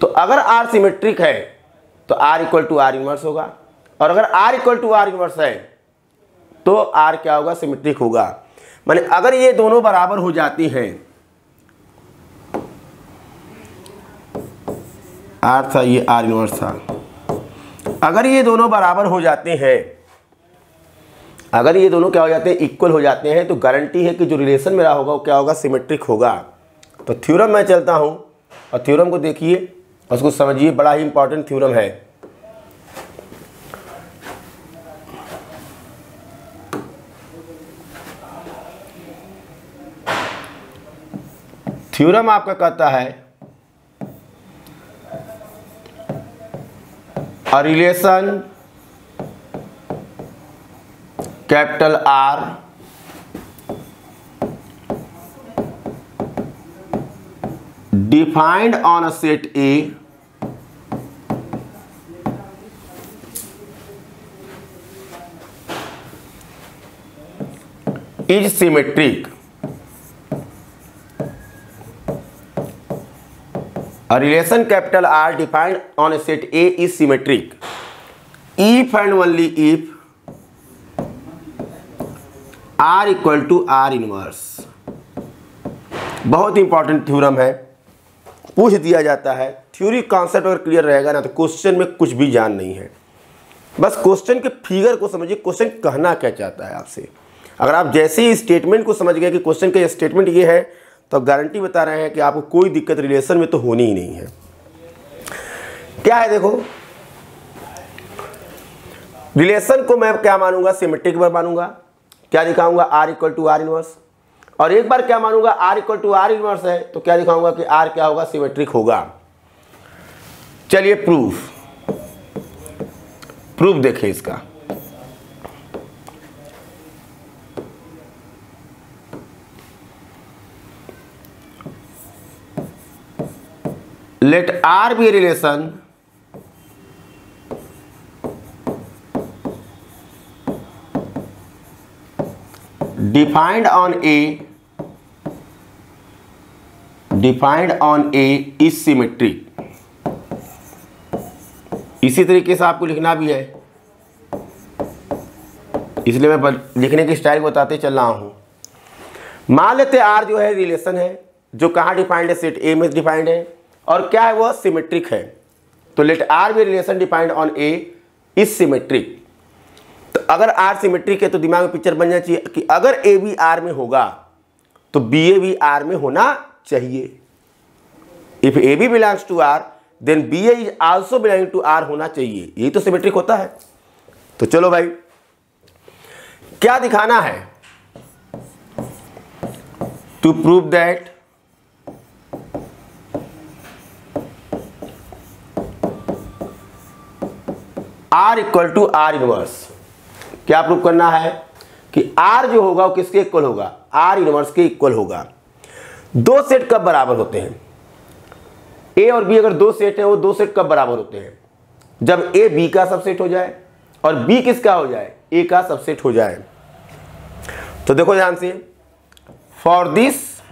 तो अगर आर सिमेट्रिक है तो R equal to R inverse होगा। और अगर R equal to R inverse है तो आर क्या होगा? सिमेट्रिक होगा। माने अगर ये दोनों बराबर हो जाती हैं आर था, ये आर इनवर्स था। अगर ये दोनों बराबर हो जाते हैं, अगर ये दोनों क्या हो जाते हैं इक्वल हो जाते हैं तो गारंटी है कि जो रिलेशन मेरा होगा, वो क्या होगा सिमेट्रिक होगा। तो थ्योरम मैं चलता हूँ, और थ्योरम को देखिए, और उसको समझिए, बड़ा ही इंपॉर्टेंट थ्योरम है। थ्योरम आपका कहता है a relation capital R defined on a set A is symmetric. Capital R defined on a set A is symmetric. If and only if R equal to R inverse. बहुत important theorem है। पूछ दिया जाता है। Theory concept अगर clear रहेगा ना तो क्वेश्चन में कुछ भी जान नहीं है। बस क्वेश्चन के फिगर को समझिए क्वेश्चन कहना क्या चाहता है आपसे। अगर आप जैसे ही स्टेटमेंट को समझ गए कि क्वेश्चन का स्टेटमेंट ये है तो गारंटी बता रहे हैं कि आपको कोई दिक्कत रिलेशन में तो होनी ही नहीं है। क्या है देखो? रिलेशन को मैं क्या मानूँगा? सिमेट्रिक पर मानूँगा। क्या दिखाऊँगा? R equal to R inverse और एक बार क्या मानूँगा? R equal to R inverse है तो क्या दिखाऊँगा कि आर क्या होगा? सिमेट्रिक होगा। चलिए प्रूफ प्रूफ देखें इसका। Let R be relation defined on A. Defined on A is symmetric इसी तरीके से आपको लिखना भी है। इसलिए मैं लिखने की स्टाइल बताते चल रहा हूँ। मान लेते आर जो है रिलेशन है, जो कहाँ डिफाइंड है? सेट ए में डिफाइंड है। और क्या है वह सिमेट्रिक है? तो let R be relation depend on A is symmetric तो अगर आर सिमेट्रिक है तो दिमाग में पिक्चर बन जाना चाहिए कि अगर ए बी आर में होगा तो बी ए भी आर में होना चाहिए। If a b belongs to R then b a is also belong to R होना चाहिए। यही तो सिमेट्रिक होता है। तो चलो भाई, क्या दिखाना है? To prove that R equal to R inverse क्या प्रूव करना है? कि आर जो होगा, वो किसके इक्वल होगा? आर इनवर्स के इक्वल होगा। दो सेट कब बराबर होते हैं? ए और बी अगर दो सेट है, वो दो सेट कब बराबर होते हैं? जब ए बी का सबसेट हो जाए और बी किसका हो जाए? ए का सबसेट हो जाए। तो देखो ध्यान से for this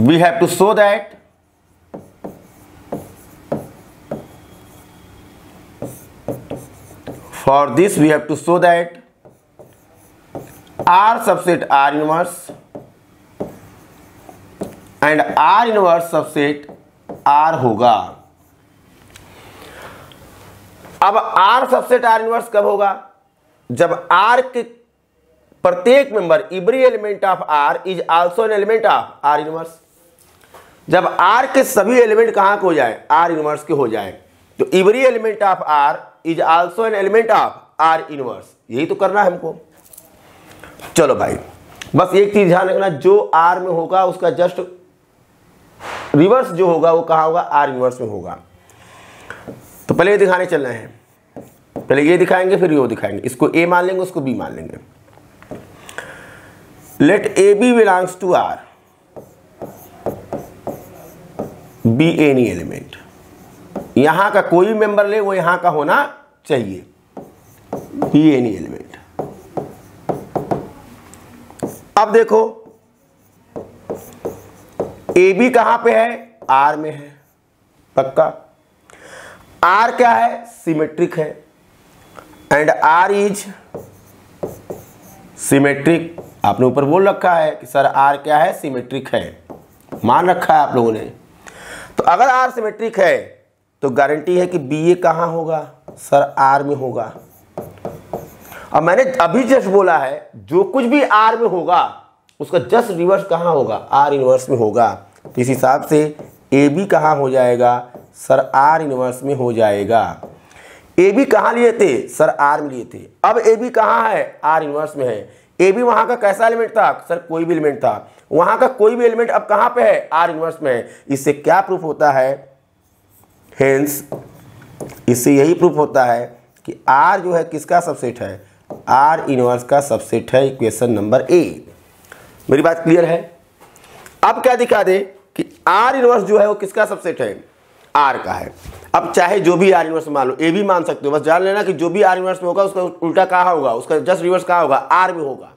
we have to show that for this we have to show that R subset R inverse and R inverse subset R होगा। अब आर सबसेट आर इनवर्स कब होगा? जब आर के प्रत्येक member every element of R is also an element of R inverse जब R के सभी एलिमेंट कहाँ के हो जाए? आर इनवर्स के हो जाए। तो every element of R is also an element of R inverse यही तो करना है हमको। चलो भाई, बस एक चीज़ ध्यान रखना, जो आर में होगा, उसका जस्ट रिवर्स जो होगा, वो कहा होगा? आर इनवर्स में होगा। तो पहले ये दिखाने चलना है। पहले ये दिखाएँगे, फिर ये दिखाएँगे। इसको ए मान लेंगे, उसको बी मान लेंगे। Let a b belongs to R be any element यहाँ का कोई भी मेंबर ले वो यहाँ का होना चाहिए। बी एनी एलिमेंट अब देखो ए बी कहाँ पे है? आर में है। पक्का? आर क्या है? सिमेट्रिक है। एंड आर इज़ सिमेट्रिक आपने ऊपर बोल रखा है कि सर आर क्या है? सिमेट्रिक है। मान रखा है आप लोगों ने। तो अगर आर सिमेट्रिक है तो गारंटी है कि बी ए कहाँ होगा? सर आर में होगा। अब मैंने अभी जस्ट बोला है, जो कुछ भी आर में होगा, उसका जस्ट रिवर्स कहाँ होगा? आर इनवर्स में होगा। तो इस हिसाब से ए बी कहाँ हो जाएगा? सर आर इनवर्स में हो जाएगा। ए बी कहाँ लिए थे? सर आर में लिए थे। अब ए बी कहाँ है? आर इनवर्स में है। ए बी वहाँ का कैसा एलिमेंट था? सर, कोई भी एलिमेंट था। वहाँ का कोई भी एलिमेंट अब कहाँ पे है? आर इनवर्स में है। इससे क्या प्रूफ होता है? हेंस इससे यही प्रूफ होता है कि आर जो है किसका सबसेट है? आर इनवर्स का सबसेट है इक्वेशन नंबर ए मेरी बात क्लियर है? अब क्या दिखा दे कि आर इनवर्स जो है वो किसका सबसेट है? आर का है। अब चाहे जो भी आर इनवर्स मान लो ए भी मान सकते हो। बस जान लेना कि जो भी आर इनवर्स में होगा, उसका उल्टा कहा होगा? उसका जस्ट रिवर्स कहा होगा? आर में होगा।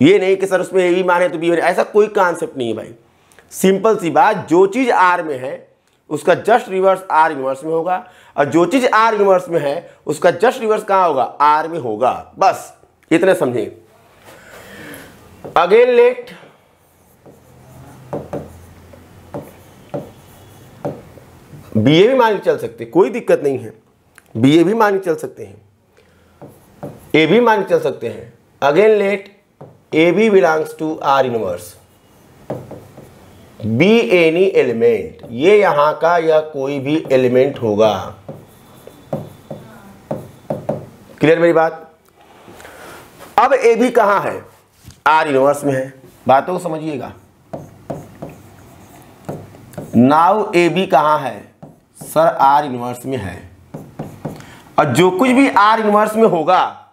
ये नहीं कि सर उसमें ए भी माने तो बी ऐसा कोई कॉन्सेप्ट नहीं है भाई। सिंपल सी बात, जो चीज़ आर में है उसका जस्ट रिवर्स आर इनवर्स में होगा। और जो चीज़ आर इनवर्स में है, उसका जस्ट रिवर्स कहाँ होगा? आर में होगा। बस, इतने समझे अगेन लेट बी ए भी मान के चल सकते कोई दिक्कत नहीं है। बी ए भी मान के चल सकते हैं। ए भी मान के चल सकते हैं। Again let a b belongs to R inverse be any element ये यहाँ का या कोई भी एलिमेंट होगा। क्लियर मेरी बात? अब ए बी कहाँ है? आर यूनिवर्स में है। बातों को समझिएगा। नाउ ए बी कहाँ है? सर आर यूनिवर्स में है। और जो कुछ भी आर यूनिवर्स में होगा,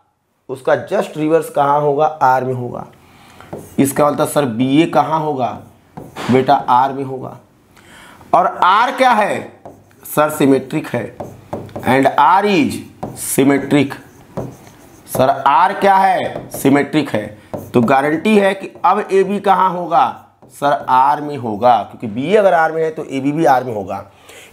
उसका जस्ट रिवर्स कहाँ होगा? आर में होगा। इसका मतलब सर बी ए कहाँ होगा? बेटा आर में होगा। और आर क्या है? सर सिमेट्रिक है। And R is symmetric sir R क्या है? सिमेट्रिक है। तो गारंटी है कि अब ए बी कहाँ होगा? सर आर में होगा। क्योंकि बी अगर आर में है तो ए बी भी आर में होगा।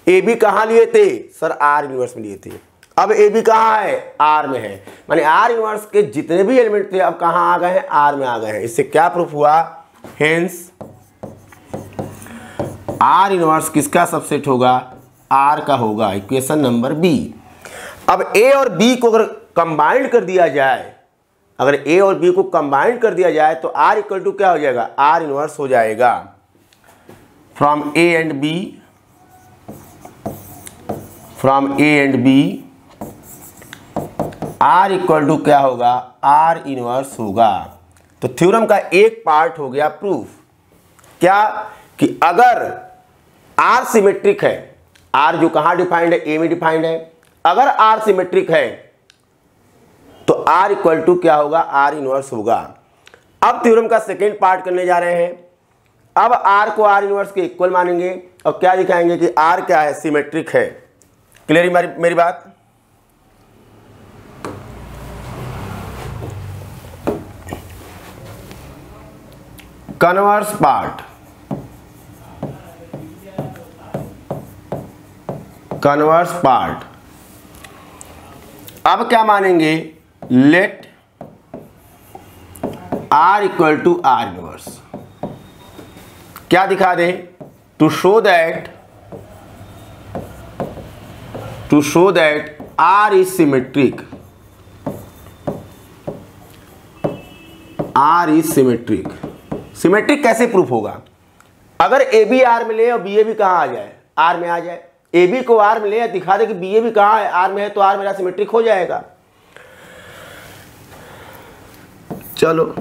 ए बी कहाँ लिए थे? सर आर यूनिवर्स में लिए थे। अब ए बी कहाँ है? आर में है। माने आर यूनिवर्स के जितने भी एलिमेंट थे, अब कहाँ आ गए हैं? आर में आ गए हैं। इससे क्या प्रूफ हुआ? हेंस आर इनवर्स किसका सबसेट होगा? आर का होगा इक्वेशन नंबर बी अब ए और बी को अगर कंबाइंड कर दिया जाए, अगर ए और बी को कंबाइंड कर दिया जाए तो आर इक्वल टू क्या हो जाएगा? आर इनवर्स हो जाएगा। From A and B from A and B R equal to क्या होगा? आर इनवर्स होगा। तो थ्योरम का एक पार्ट हो गया प्रूफ क्या? कि अगर आर सिमेट्रिक है। आर जो कहाँ डिफाइंड है? ए में डिफाइंड है। अगर आर सिमेट्रिक है तो आर इक्वल टू क्या होगा? आर इनवर्स होगा। अब थ्योरम का सेकेंड पार्ट करने जा रहे हैं। अब आर को आर इनवर्स के इक्वल मानेंगे। और क्या दिखाएँगे कि आर क्या है? सिमेट्रिक है। क्लियर मेरी मेरी बात? कन्वर्स पार्ट कन्वर्स पार्ट अब क्या मानेंगे? Let R equal to R inverse क्या दिखा दे? To show that to show that R is symmetric R is symmetric symmetric कैसे प्रूफ होगा? अगर ए बी आर में ले और बी ए भी कहाँ आ जाए? आर में आ जाए। ए बी को आर में ले दिखा दे कि बी ए भी कहाँ है? आर में है तो आर मेरा सिमेट्रिक हो जाएगा। चलो।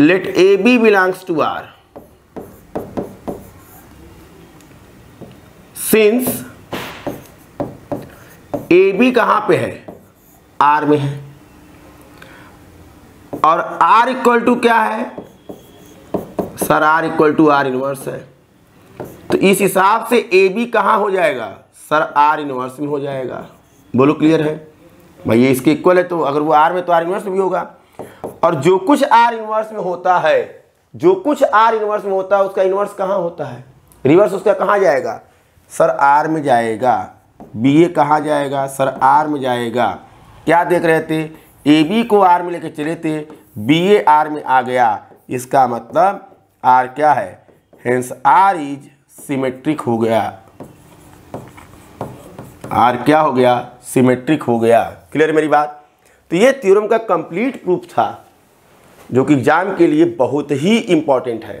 Let a b belongs to R since a b कहाँ पे है? आर में है। और आर इक्वल टू क्या है? Sir R equal to R inverse है। तो इस हिसाब से ए बी कहाँ हो जाएगा? सर आर इनवर्स में हो जाएगा। बोलो क्लियर है? भाई, ये इसके इक्वल है तो अगर वो आर में तो आर इनवर्स भी होगा। और जो कुछ आर इनवर्स में होता है, जो कुछ आर इनवर्स में होता है, उसका इनवर्स कहाँ होता है? रिवर्स उसका कहाँ जाएगा? सर आर में जाएगा। बी ए कहाँ जाएगा? सर आर में जाएगा। क्या देख रहे थे? ए बी को आर में लेकर चले थे। बी ए आर में आ गया। इसका मतलब आर क्या है? हेंस आर इज़ सिमेट्रिक हो गया। आर क्या हो गया? सिमेट्रिक हो गया। क्लियर मेरी बात? तो ये थ्योरम का कंप्लीट प्रूफ था, जो कि एग्ज़ाम के लिए बहुत ही इंपॉर्टेंट है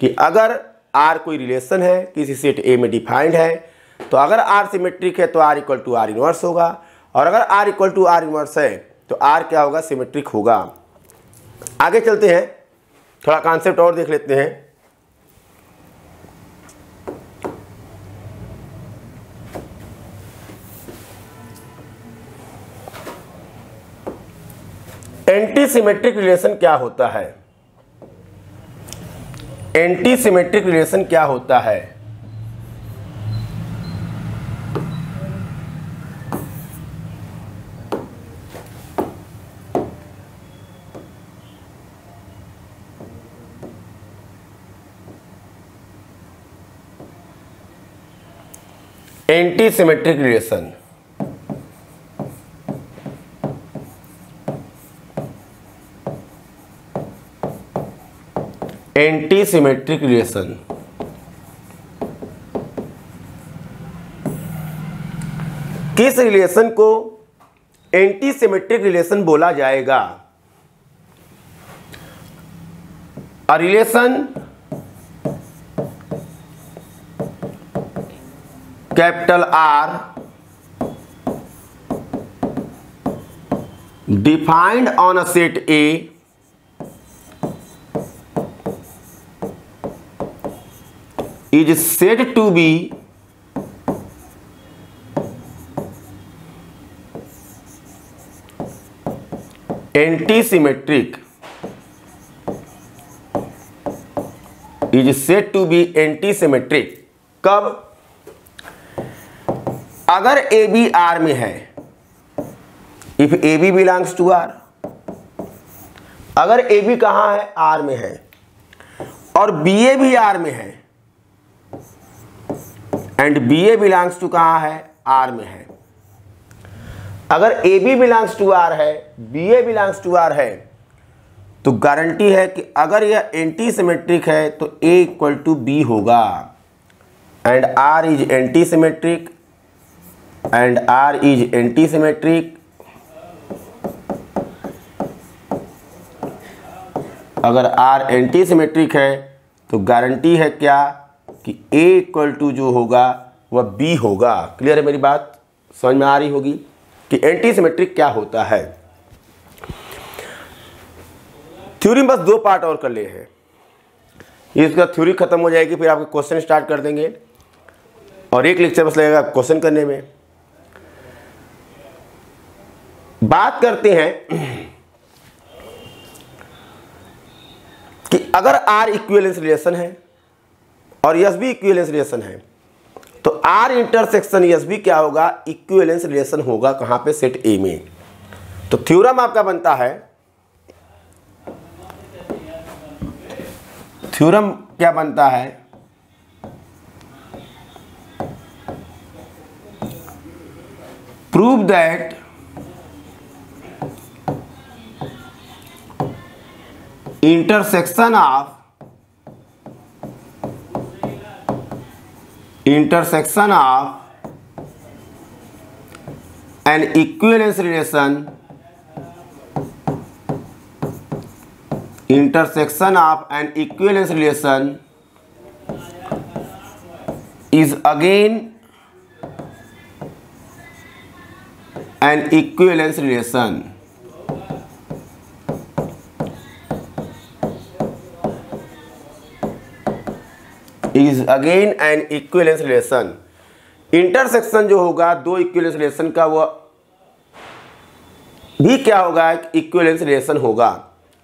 कि अगर आर कोई रिलेशन है, किसी सेट ए में डिफाइंड है तो अगर आर सिमेट्रिक है तो R equal to R inverse होगा। और अगर R equal to R inverse है तो आर क्या होगा? सिमेट्रिक होगा। आगे चलते हैं। थोड़ा कॉन्सेप्ट और देख लेते हैं। एंटी सिमेट्रिक रिलेशन क्या होता है? एंटी सिमेट्रिक रिलेशन क्या होता है? Anti symmetric relation. Anti symmetric relation किस रिलेशन को एंटी सिमेट्रिक रिलेशन बोला जाएगा? A relation capital R defined on a set A is said to be antisymmetric is said to be anti symmetric कब? अगर A B R में है if a b belongs to R अगर A B कहाँ है? R में है। और बी ए भी आर में है and b a belongs to कहाँ है? आर में है। अगर a b belongs to R है b a belongs to R है तो गारंटी है कि अगर यह एंटी सिमेट्रिक है तो ए इक्वल टू बी होगा। And R is anti-symmetric, and R is anti-symmetric अगर आर एंटी सिमेट्रिक है तो गारंटी है क्या? कि A इक्वल टू जो होगा, वह बी होगा। क्लियर है मेरी बात? समझ में आ रही होगी कि एंटी सिमेट्रिक क्या होता है? थ्योरी बस दो पार्ट और कर ले हैं। इसका थ्योरी खत्म हो जाएगी, फिर आपके क्वेश्चन स्टार्ट कर देंगे। और एक लेक्चर बस लगेगा क्वेश्चन करने में। बात करते हैं कि अगर आर इक्विवेलेंस रिलेशन है और यस भी इक्विवेलेंस रिलेशन है। तो आर इंटरसेक्शन यस भी क्या होगा? इक्विवेलेंस रिलेशन होगा कहाँ पे? सेट ए में। तो थ्योरम आपका बनता है। थ्योरम क्या बनता है? Prove that intersection of intersection of an equivalence relation intersection of an equivalence relation is again an equivalence relation again an equivalence relation intersection जो होगा, दो इक्विलेंस रिलेशन का वो भी क्या होगा? एक इक्विलेंस रिलेशन होगा।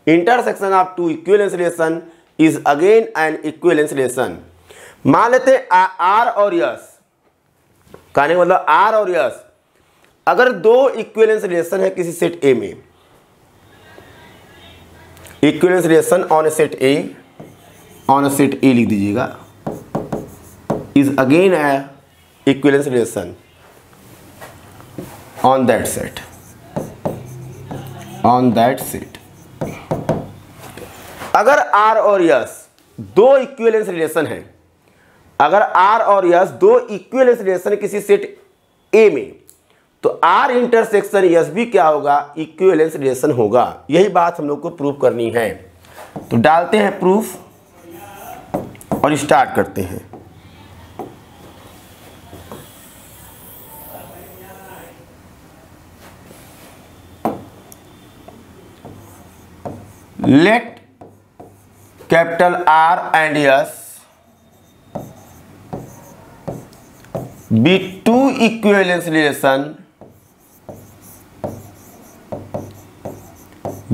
Intersection of two equivalence relation is again an equivalence relation मान लेते आर और यस कहने का मतलब आर और यस अगर दो इक्विलेंस रिलेशन है किसी सेट ए में equivalence relation on set A on set A लिख दीजिएगा। Is again a equivalence relation on that set. On that set. अगर R और यस दो इक्विवेलेंस रिलेशन है, अगर R और यस दो इक्विवेलेंस रिलेशन किसी सेट A में तो R इंटरसेक्शन यस भी क्या होगा? इक्विवेलेंस रिलेशन होगा। यही बात हम लोग को प्रूफ करनी है। तो डालते हैं प्रूफ और स्टार्ट करते हैं। Let capital R and S be two equivalence relation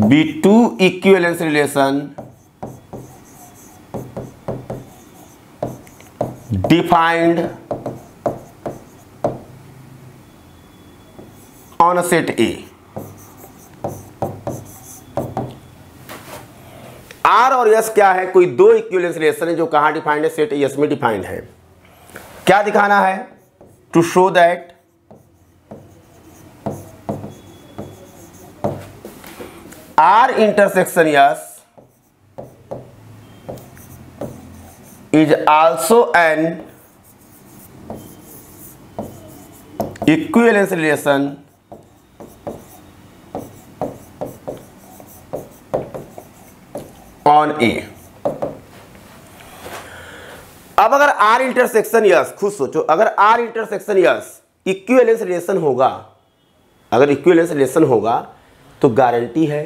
be two equivalence relation defined on a set A और यस क्या है? कोई दो इक्विवेलेंस रिलेशन है जो कहाँ डिफाइंड है? सेट यस में डिफाइंड है। क्या दिखाना है? To show that R intersection S is also an equivalence relation on A अब अगर आर इंटरसेक्शन यस खुद सोचो, अगर R intersection S equivalence relation होगा, अगर इक्विवेलेंस रिलेशन होगा तो गारंटी है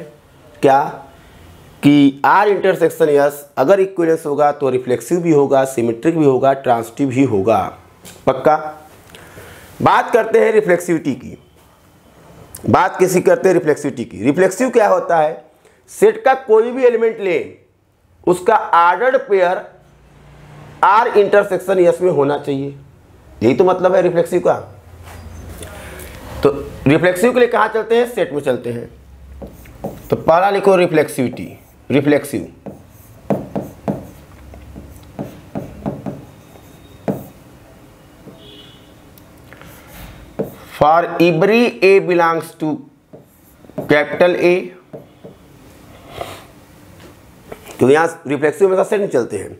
क्या? कि आर इंटरसेक्शन यस अगर इक्विवेलेंस होगा तो रिफ्लेक्सिव भी होगा सिमेट्रिक भी होगा ट्रांसटिव भी होगा। पक्का? बात करते हैं रिफ्लेक्सिविटी की। बात किसी करते हैं रिफ्लेक्सिविटी की। रिफ्लेक्सिव क्या होता है? सेट का कोई भी एलिमेंट ले उसका ordered pair R intersection S में होना चाहिए। यही तो मतलब है रिफ्लेक्सिव का। तो रिफ्लेक्सिव के लिए कहाँ चलते हैं? सेट में चलते हैं। तो पहला लिखो reflexivity, reflexive. For every a belongs to capital A तो यहाँ रिफ्लेक्सिव में सेट में चलते हैं।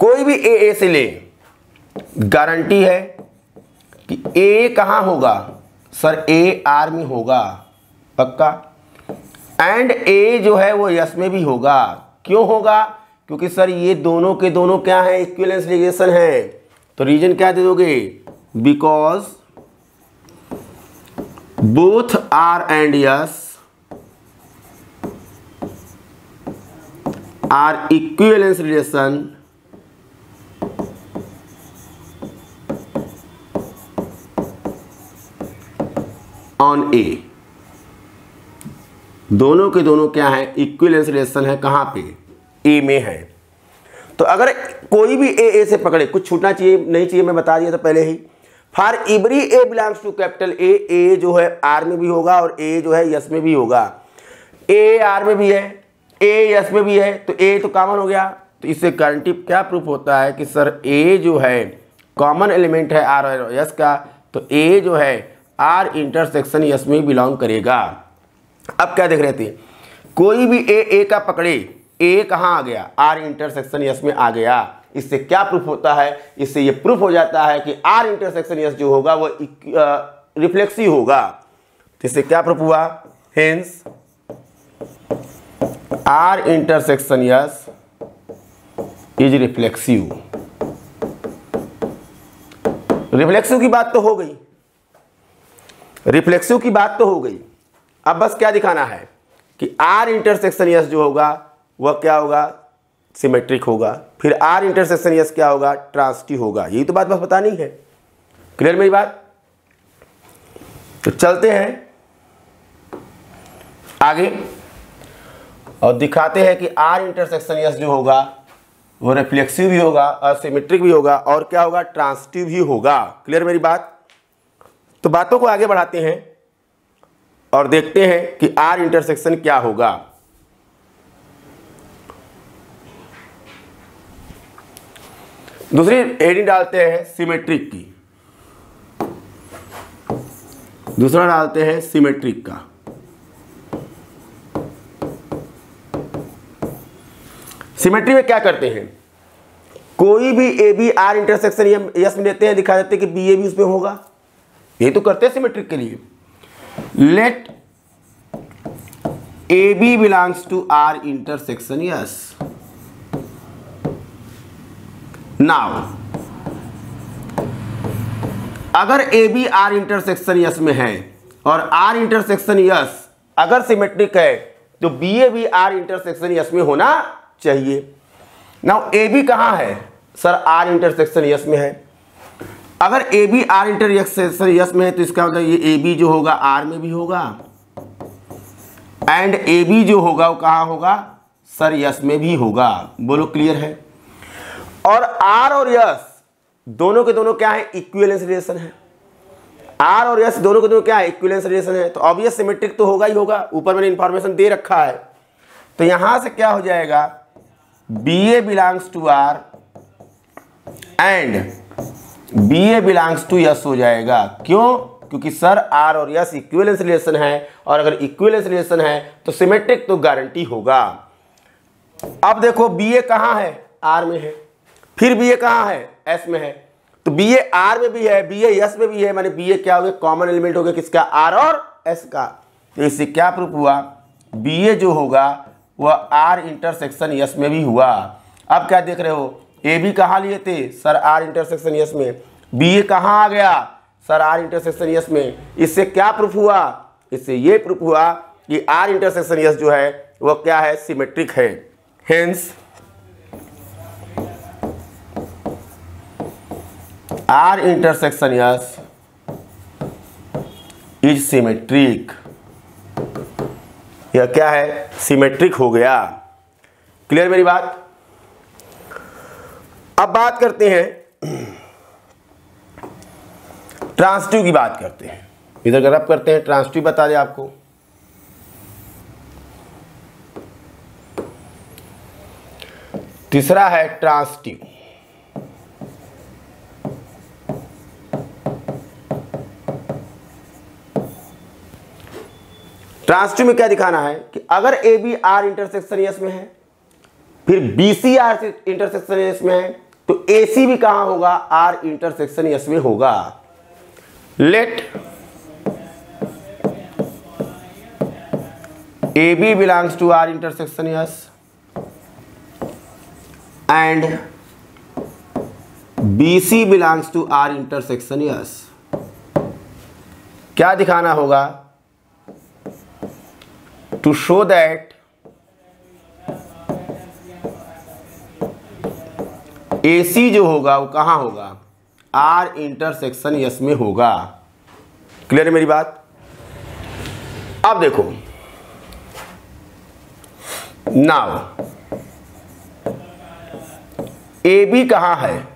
कोई भी ए ए से ले गारंटी है कि ए कहाँ होगा? सर ए आर में होगा, पक्का? एंड ए जो है वो यस में भी होगा। क्यों होगा? क्योंकि सर, ये दोनों के दोनों क्या है? इक्विलेंस रिलेशन है। तो रीजन क्या दे दोगे? Because both R and S are equivalence relation on A दोनों के दोनों क्या है? इक्विलेंस रिलेशन है कहाँ पे? ए में है। तो अगर कोई भी ए ए से पकड़े, कुछ छूटना चाहिए, नहीं चाहिए, मैं बता दिया था पहले ही। For every a belongs to capital A a जो है आर में भी होगा और ए जो है यस में भी होगा। ए आर में भी है। ए यस में भी है तो ए तो कॉमन हो गया। तो इससे गारंटी क्या प्रूफ होता है कि सर ए जो है कॉमन एलिमेंट है आर और यस का तो ए जो है आर इंटरसेक्शन यस में बिलोंग करेगा। अब क्या देख रहे थे? कोई भी ए ए का पकड़े ए कहाँ आ गया? आर इंटरसेक्शन यस में आ गया। इससे क्या प्रूफ होता है? इससे ये प्रूफ हो जाता है कि आर इंटरसेक्शन यस जो होगा, वो रिफ्लेक्सिव होगा। तो इससे क्या प्रूफ हुआ? Hence R intersection S is reflexive reflexive की बात तो हो गई। रिफ्लेक्सिव की बात तो हो गई। अब बस क्या दिखाना है कि आर इंटरसेक्शन यस जो होगा, वह क्या होगा? सिमेट्रिक होगा। फिर आर इंटरसेक्शन यस क्या होगा? ट्रांसटिव होगा। यही तो बात बस बतानी है। क्लियर मेरी बात? तो चलते हैं। आगे। और दिखाते हैं कि आर इंटरसेक्शन यस जो होगा, वो रिफ्लेक्सिव भी होगा असिमेट्रिक भी होगा और क्या होगा? ट्रांसटिव भी होगा। क्लियर मेरी बात? तो बातों को आगे बढ़ाते हैं और देखते हैं कि आर इंटरसेक्शन क्या होगा। दूसरी एडी डालते हैं सिमेट्रिक की। दूसरा डालते हैं सिमेट्रिक का। सिमेट्री में क्या करते हैं? कोई भी A B R intersection S में लेते हैं, दिखा देते हैं कि बी ए भी उसमें होगा। ये तो करते हैं सिमेट्रिक के लिए। Let A B belongs to R intersection S now अगर A B R intersection S में है और आर इंटरसेक्शन यस अगर सिमेट्रिक है तो B A B R intersection S में होना चाहिए। नाउ ए बी कहाँ है? सर आर इंटरसेक्शन यस में है। अगर A B R intersection S में है तो इसका मतलब ये ए बी जो होगा आर में भी होगा। एंड ए बी जो होगा, वो कहाँ होगा? सर यस में भी होगा। बोलो क्लियर है? और आर और यस दोनों के दोनों क्या है? इक्विवेलेंस रिलेशन है। आर और यस दोनों के दोनों क्या है? इक्विवेलेंस रिलेशन है। तो ऑब्वियस सिमेट्रिक तो होगा ही होगा। ऊपर मैंने इंफॉर्मेशन दे रखा है। तो यहाँ से क्या हो जाएगा? B A belongs to R and B A belongs to S हो जाएगा। क्यों? क्योंकि सर आर और यस इक्विवेलेंस रिलेशन है और अगर इक्विवेलेंस रिलेशन है तो सिमेट्रिक तो गारंटी होगा। अब देखो बी ए कहाँ है? आर में है। फिर बी ए कहाँ है? एस में है। तो बी ए आर में भी है बी ए एस में भी है, माने बी ए क्या हो गया? कॉमन एलिमेंट हो गया किसका? आर और एस का। तो इससे क्या प्रूफ हुआ? बी ए जो होगा वह आर इंटरसेक्शन यस में भी हुआ। अब क्या देख रहे हो? ए बी कहाँ लिए थे? सर आर इंटरसेक्शन यस में। बी ए कहाँ आ गया? सर आर इंटरसेक्शन यस में। इससे क्या प्रूफ हुआ? इससे ये प्रूफ हुआ कि आर इंटरसेक्शन यस जो है, वह क्या है? सिमेट्रिक है। Hence R intersection S is symmetric यह क्या है? सिमेट्रिक हो गया। क्लियर मेरी बात? अब बात करते हैं। ट्रांसटिव की बात करते हैं। इधर गरब करते हैं ट्रांसटिव बता दें आपको। तीसरा है ट्रांसटिव ट्रांसटिव में क्या दिखाना है कि अगर A B R intersection S में है, फिर B C R intersection S में है तो ए सी भी कहाँ होगा? आर इंटरसेक्शन यस में होगा। Let A B belongs to R intersection S and B C belongs to R intersection S क्या दिखाना होगा? टू शो दैट एसी जो होगा, वो कहाँ होगा? आर इंटरसेक्शन यस में होगा। क्लियर है मेरी बात? अब देखो। नाउ ए बी कहाँ है?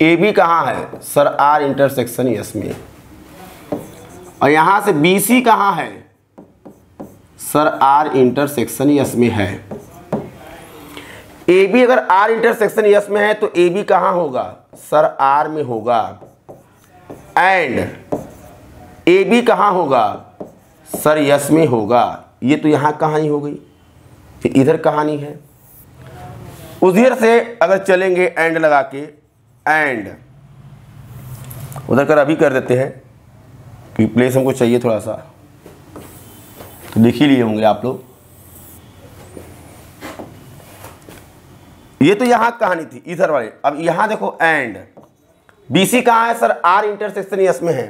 ए बी कहाँ है? सर आर इंटरसेक्शन यस में। और यहाँ से बी सी कहाँ है? सर आर इंटरसेक्शन यस में है। ए बी अगर आर इंटरसेक्शन यस में है तो ए बी कहाँ होगा? सर आर में होगा। एंड ए बी कहाँ होगा? सर यस में होगा। ये तो यहाँ कहानी हो गई। इधर कहानी है। उधर से अगर चलेंगे एंड लगा के एंड उधर कर अभी कर देते हैं। कि प्लेस हमको चाहिए थोड़ा सा तो लिख ही लिए होंगे आप लोग। ये तो यहाँ कहानी थी, इधर वाले। अब यहाँ देखो एंड बीसी कहाँ है? सर आर इंटरसेक्शन यस में है।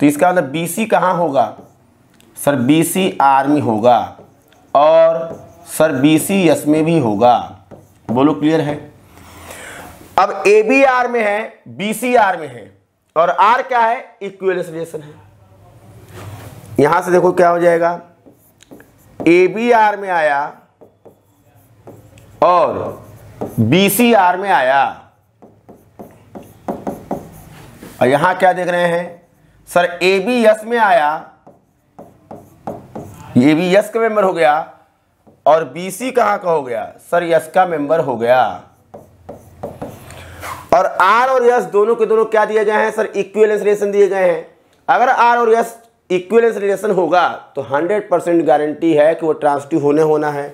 तो इसका मतलब बीसी कहाँ होगा? सर बीसी आर में होगा। और सर बीसी यस में भी होगा। बोलो क्लियर है? अब ए बी आर में है बी सी आर में है। और आर क्या है? इक्वेलेंस रिलेशन है। यहाँ से देखो क्या हो जाएगा। ए बी आर में आया और बी सी आर में आया। और यहाँ क्या देख रहे हैं? सर ए बी एस में आया। ए बी एस का मेंबर हो गया और बी सी कहाँ का हो गया? सर यस का मेंबर हो गया। और आर और यस दोनों के दोनों क्या दिए गए हैं? सर इक्विवेलेंस रिलेशन दिए गए हैं। अगर आर और यस इक्विवेलेंस रिलेशन होगा तो 100 परसेंट गारंटी है कि वो ट्रांसटिव होने होना है।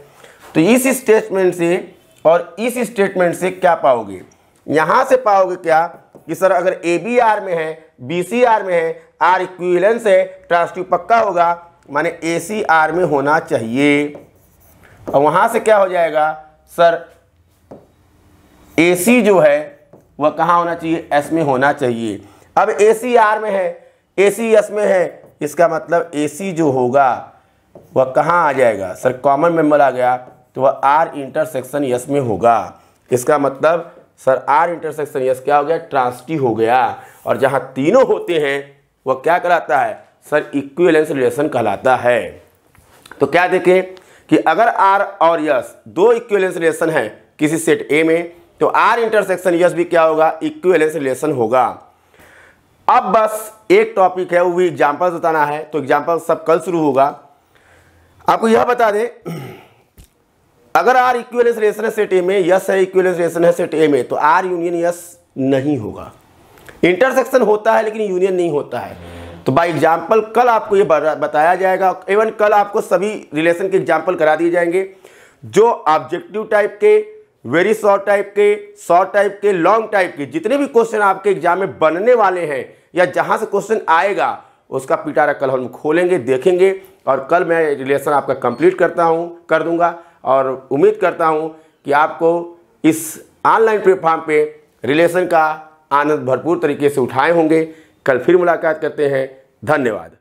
तो इस स्टेटमेंट से और इस स्टेटमेंट से क्या पाओगे? यहाँ से पाओगे क्या कि सर, अगर ए बी आर में है बी सी आर में है आर इक्विवेलेंस है ट्रांसटिव पक्का होगा, माने ए सी आर में होना चाहिए। और वहाँ से क्या हो जाएगा? सर ए सी जो है, वह कहाँ होना चाहिए? एस में होना चाहिए। अब ए सी आर में है ए सी एस में है इसका मतलब ए सी जो होगा, वह कहाँ आ जाएगा? सर कॉमन मेंबर आ गया तो वह आर इंटरसेक्शन यस में होगा। इसका मतलब सर आर इंटरसेक्शन यस क्या हो गया? ट्रांसटी हो गया। और जहाँ तीनों होते हैं, वह क्या कहलाता है? सर इक्विवेलेंस रिलेशन कहलाता है। तो क्या देखें कि अगर आर और यस दो इक्विवेलेंस रिलेशन है किसी सेट ए में तो आर इंटरसेक्शन यस भी क्या होगा? इक्विवेलेंस रिलेशन होगा। अब बस एक टॉपिक है, वो भी एग्ज़ाम्पल बताना है। तो एग्ज़ाम्पल सब कल शुरू होगा। आपको यह बता दें, अगर आर इक्विवेलेंस रिलेशन है सेट ए में यस है इक्विवेलेंस रिलेशन है सेट ए में तो आर यूनियन यस नहीं होगा। इंटरसेक्शन होता है, लेकिन यूनियन नहीं होता है। तो बाय एग्ज़ाम्पल कल आपको ये बताया जाएगा। इवन कल आपको सभी रिलेशन के एग्ज़ाम्पल करा दिए जाएँगे, जो ऑब्जेक्टिव टाइप के वेरी शॉर्ट टाइप के, शॉर्ट टाइप के, लॉन्ग टाइप के, जितने भी क्वेश्चन आपके एग्ज़ाम में बनने वाले हैं या जहाँ से क्वेश्चन आएगा, उसका पिटारा कल हम खोलेंगे, देखेंगे और कल मैं रिलेशन आपका कंप्लीट करता हूँ, कर दूँगा और उम्मीद करता हूँ कि आपको इस ऑनलाइन प्लेटफॉर्म पे रिलेशन का आनंद भरपूर तरीके से उठाए होंगे। कल फिर मुलाकात करते हैं। धन्यवाद।